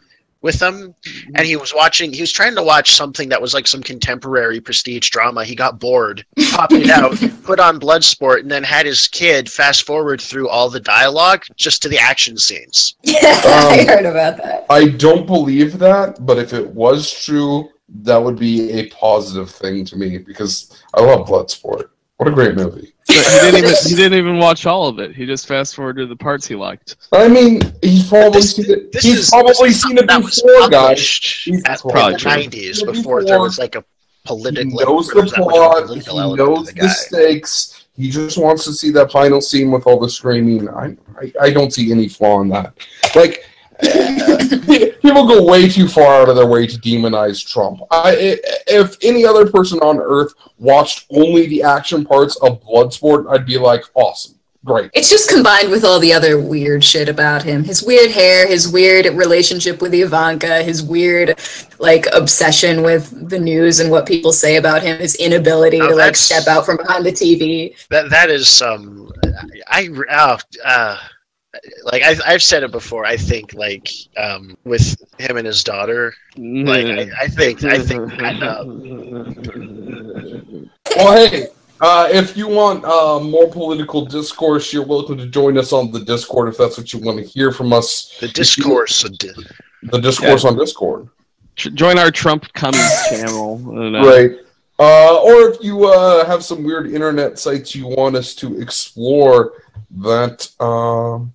with him, and he was watching. He was trying to watch something that was like some contemporary prestige drama. He got bored, popped it out, (laughs) put on Bloodsport, and then had his kid fast forward through all the dialogue just to the action scenes. Yeah, (laughs) I Um, heard about that. I don't believe that, but if it was true, that would be a positive thing to me because I love Bloodsport. What a great movie. But he didn't even he didn't even watch all of it. He just fast forwarded the parts he liked. I mean, he's probably This- seen it. This He's is probably this seen it something that was before, guys. published He's at probably the true. nineties Before. before there was like a political. He knows the was that much of a plot. He political element to knows the the stakes. He just wants to see that final scene with all the screaming. I, I, I don't see any flaw in that. Like, (laughs) (laughs) people go way too far out of their way to demonize Trump. I, if any other person on earth watched only the action parts of Bloodsport, I'd be like, awesome, great. It's just combined with all the other weird shit about him. His weird hair, his weird relationship with Ivanka, his weird like obsession with the news and what people say about him, his inability Oh, to like step out from behind the TV. That that is some. I uh, uh, like I, I've said it before. I think like um, with him and his daughter. Like I, I think I think (laughs) that, uh, Well, hey, uh, if you want uh, more political discourse, you're welcome to join us on the Discord if that's what you want to hear from us. the discourse. of di- The discourse on Discord. Join our Trump Cummings (laughs) channel. and, uh, Right. Uh, or if you uh, have some weird internet sites you want us to explore, that um,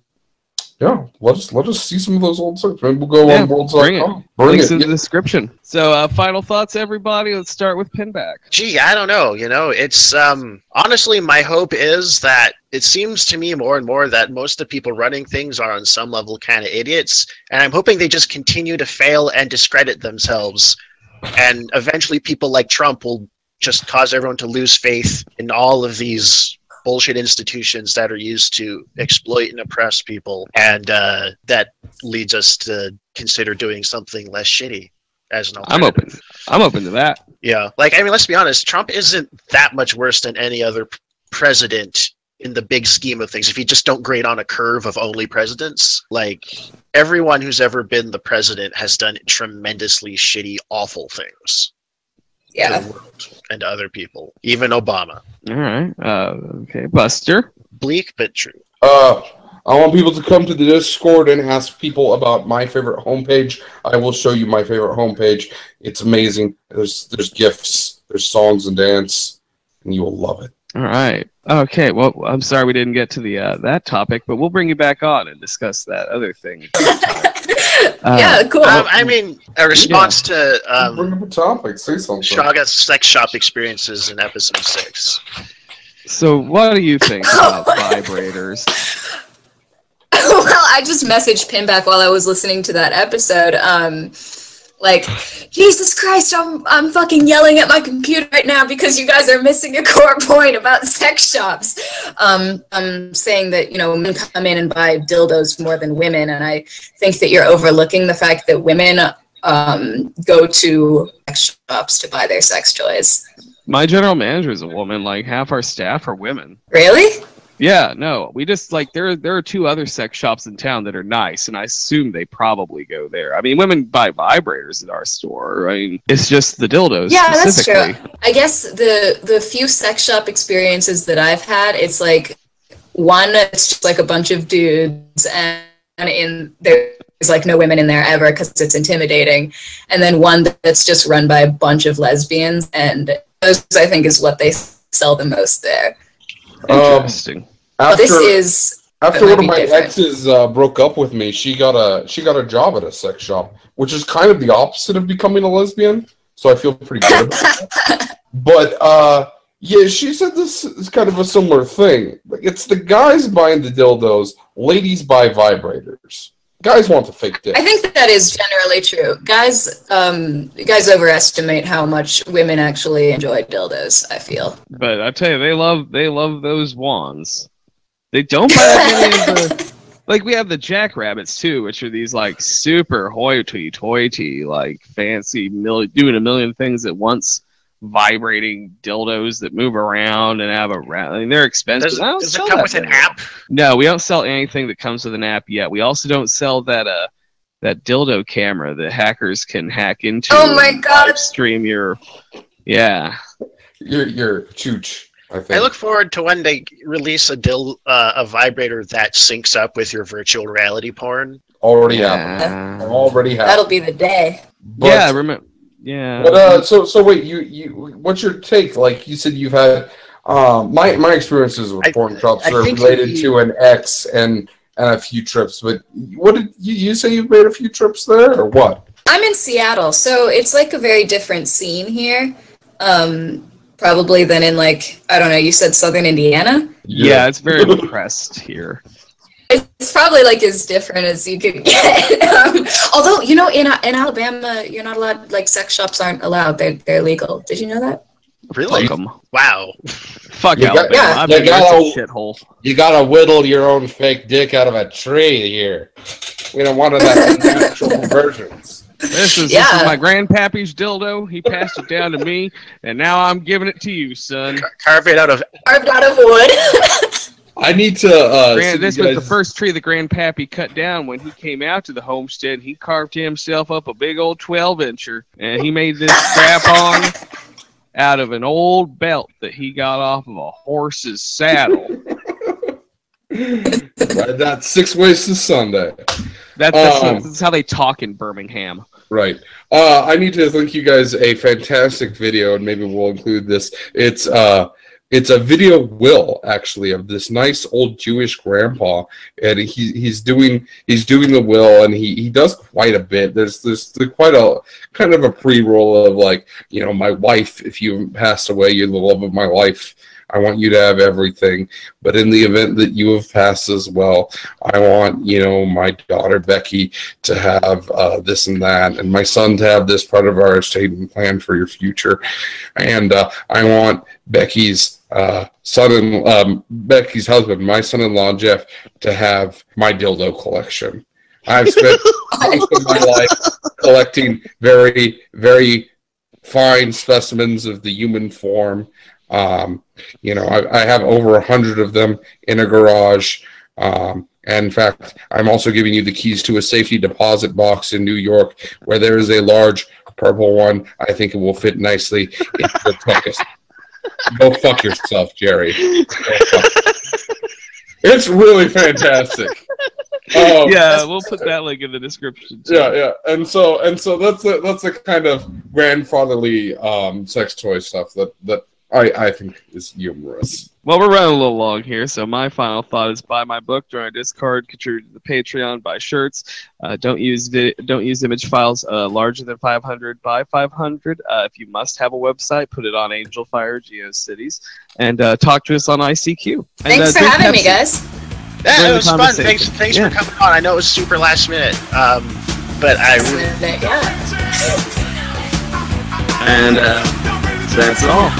yeah, let us let us see some of those old sites. Maybe we'll go Yeah, on worlds.com. bring it. Bring Links it. in the description. So, uh, final thoughts, everybody. Let's start with Pinback. Gee, I don't know. You know, it's um honestly my hope is that it seems to me more and more that most of the people running things are on some level kind of idiots, and I'm hoping they just continue to fail and discredit themselves, and eventually people like Trump will just cause everyone to lose faith in all of these bullshit institutions that are used to exploit and oppress people, and uh, that leads us to consider doing something less shitty as an I'm open. I'm open to that. Yeah, like I mean, let's be honest. Trump isn't that much worse than any other president in the big scheme of things. If you just don't grade on a curve of only presidents, like everyone who's ever been the president has done tremendously shitty, awful things Yeah. the world and other people, even Obama. All right. Uh, okay, Buster. Bleak but true. Uh, I want people to come to the Discord and ask people about my favorite homepage. I will show you my favorite homepage. It's amazing. There's there's gifts, there's songs and dance, and you will love it. All right. Okay. Well, I'm sorry we didn't get to the uh, that topic, but we'll bring you back on and discuss that other thing. (laughs) Uh, yeah, cool. Um, I mean, a response to Bring um, up a topic. Say something. Shoggoth's sex shop experiences in episode six. So, what do you think (laughs) about vibrators? (laughs) well, I just messaged Pinback while I was listening to that episode. Um, like, Jesus Christ, I'm I'm fucking yelling at my computer right now because you guys are missing a core (laughs) point about sex shops. Um, I'm saying that you know men come in and buy dildos more than women, and I think that you're overlooking the fact that women um, go to sex shops to buy their sex toys. My general manager is a woman. Like half our staff are women. Really? Yeah, no, we just like there. There are two other sex shops in town that are nice, and I assume they probably go there. I mean, women buy vibrators at our store. I mean, it's just the dildos Yeah, that's true. I guess the the few sex shop experiences that I've had, it's like one, it's just like a bunch of dudes, and in there's like no women in there ever because it's intimidating, and then one that's just run by a bunch of lesbians, and those I think is what they sell the most there. Um, Interesting. But this is after one of my different. exes uh, broke up with me, she got a she got a job at a sex shop, which is kind of the opposite of becoming a lesbian. So I feel pretty good. about that. (laughs) But uh, yeah, she said this is kind of a similar thing. Like it's the guys buying the dildos, ladies buy vibrators. Guys want the fake dick. I think that, that is generally true. Guys, um, guys overestimate how much women actually enjoy dildos. I feel. But I tell you, they love they love those wands. They don't buy that many of the (laughs) like we have the jackrabbits too, which are these like super hoity-toity, like fancy mil- doing a million things at once, vibrating dildos that move around and have a ra- I mean, they're expensive. Does, does it come with an many. app? No, we don't sell anything that comes with an app yet. We also don't sell that uh that dildo camera that hackers can hack into. Oh my God. live Stream your yeah. You're you're chooch. I think. I look forward to when they release a dil uh, a vibrator that syncs up with your virtual reality porn. already happened. Already have That'll be the day. But, yeah, remember. Yeah. But uh, so so wait, you you what's your take? Like you said, you've had um, my my experiences with I- porn shops I are related you- to an ex and and a few trips. But what did you, you say? You've made a few trips there, or what? I'm in Seattle, so it's like a very different scene here. Um, probably than in like I don't know. You said Southern Indiana. yeah, it's very (laughs) depressed here. It's probably like as different as you could get. (laughs) um, although you know, in in Alabama, you're not allowed. Like sex shops aren't allowed. They're they're legal. Did you know that? Really? Fuck 'em. Wow. Fuck You got- Alabama. Yeah. I've You been there, it's gotta- a shithole. You gotta whittle your own fake dick out of a tree here. We don't want that natural (laughs) conversions. This is, this is my grandpappy's dildo. He passed it down to me, and now I'm giving it to you, son. Carve it out of Carved out of wood. (laughs) I need to. Uh, Grand, this was the first tree that Grandpappy cut down when he came out to the homestead. He carved himself up a big old 12 incher, and he made this (laughs) strap on out of an old belt that he got off of a horse's saddle. (laughs) Right, That's six ways to Sunday. That's, that's, Um, that's how they talk in Birmingham. Right. Uh, I need to link you guys a fantastic video, and maybe we'll include this. It's uh, it's a video will actually of this nice old Jewish grandpa, and he he's doing he's doing the will, and he he does quite a bit. There's there's quite a kind of a pre roll of like you know my wife. If you passed away, you're the love of my life. I want you to have everything, but in the event that you have passed as well, I want you know my daughter Becky to have uh, this and that, and my son to have this part of our estate and plan for your future. And uh, I want Becky's uh, son and um, Becky's husband, my son-in-law Jeff, to have my dildo collection. I've spent (laughs) most of my life collecting very, very fine specimens of the human form. Um, you know, I, I have over a hundred of them in a garage. Um, and in fact, I'm also giving you the keys to a safety deposit box in New York where there is a large purple one. I think it will fit nicely into the tuckus. Go fuck yourself, Jerry. Fuck- It's really fantastic. Um, yeah, we'll put that link in the description. too. yeah, yeah, and so and so that's the that's the kind of grandfatherly um, sex toy stuff that that I I think is humorous. Well, we're running a little long here, so my final thought is buy my book, join our Discord, contribute to the Patreon, buy shirts. Uh, don't use vi- don't use image files uh, larger than 500 by 500. Uh, if you must have a website, put it on Angelfire GeoCities, and uh, talk to us on ICQ. And, Thanks uh, for drink having me, guys. Yeah, it was fun. Thanks, thanks Yeah. for coming on. I know it was super last minute, um, but I really Yeah. And uh, that's all.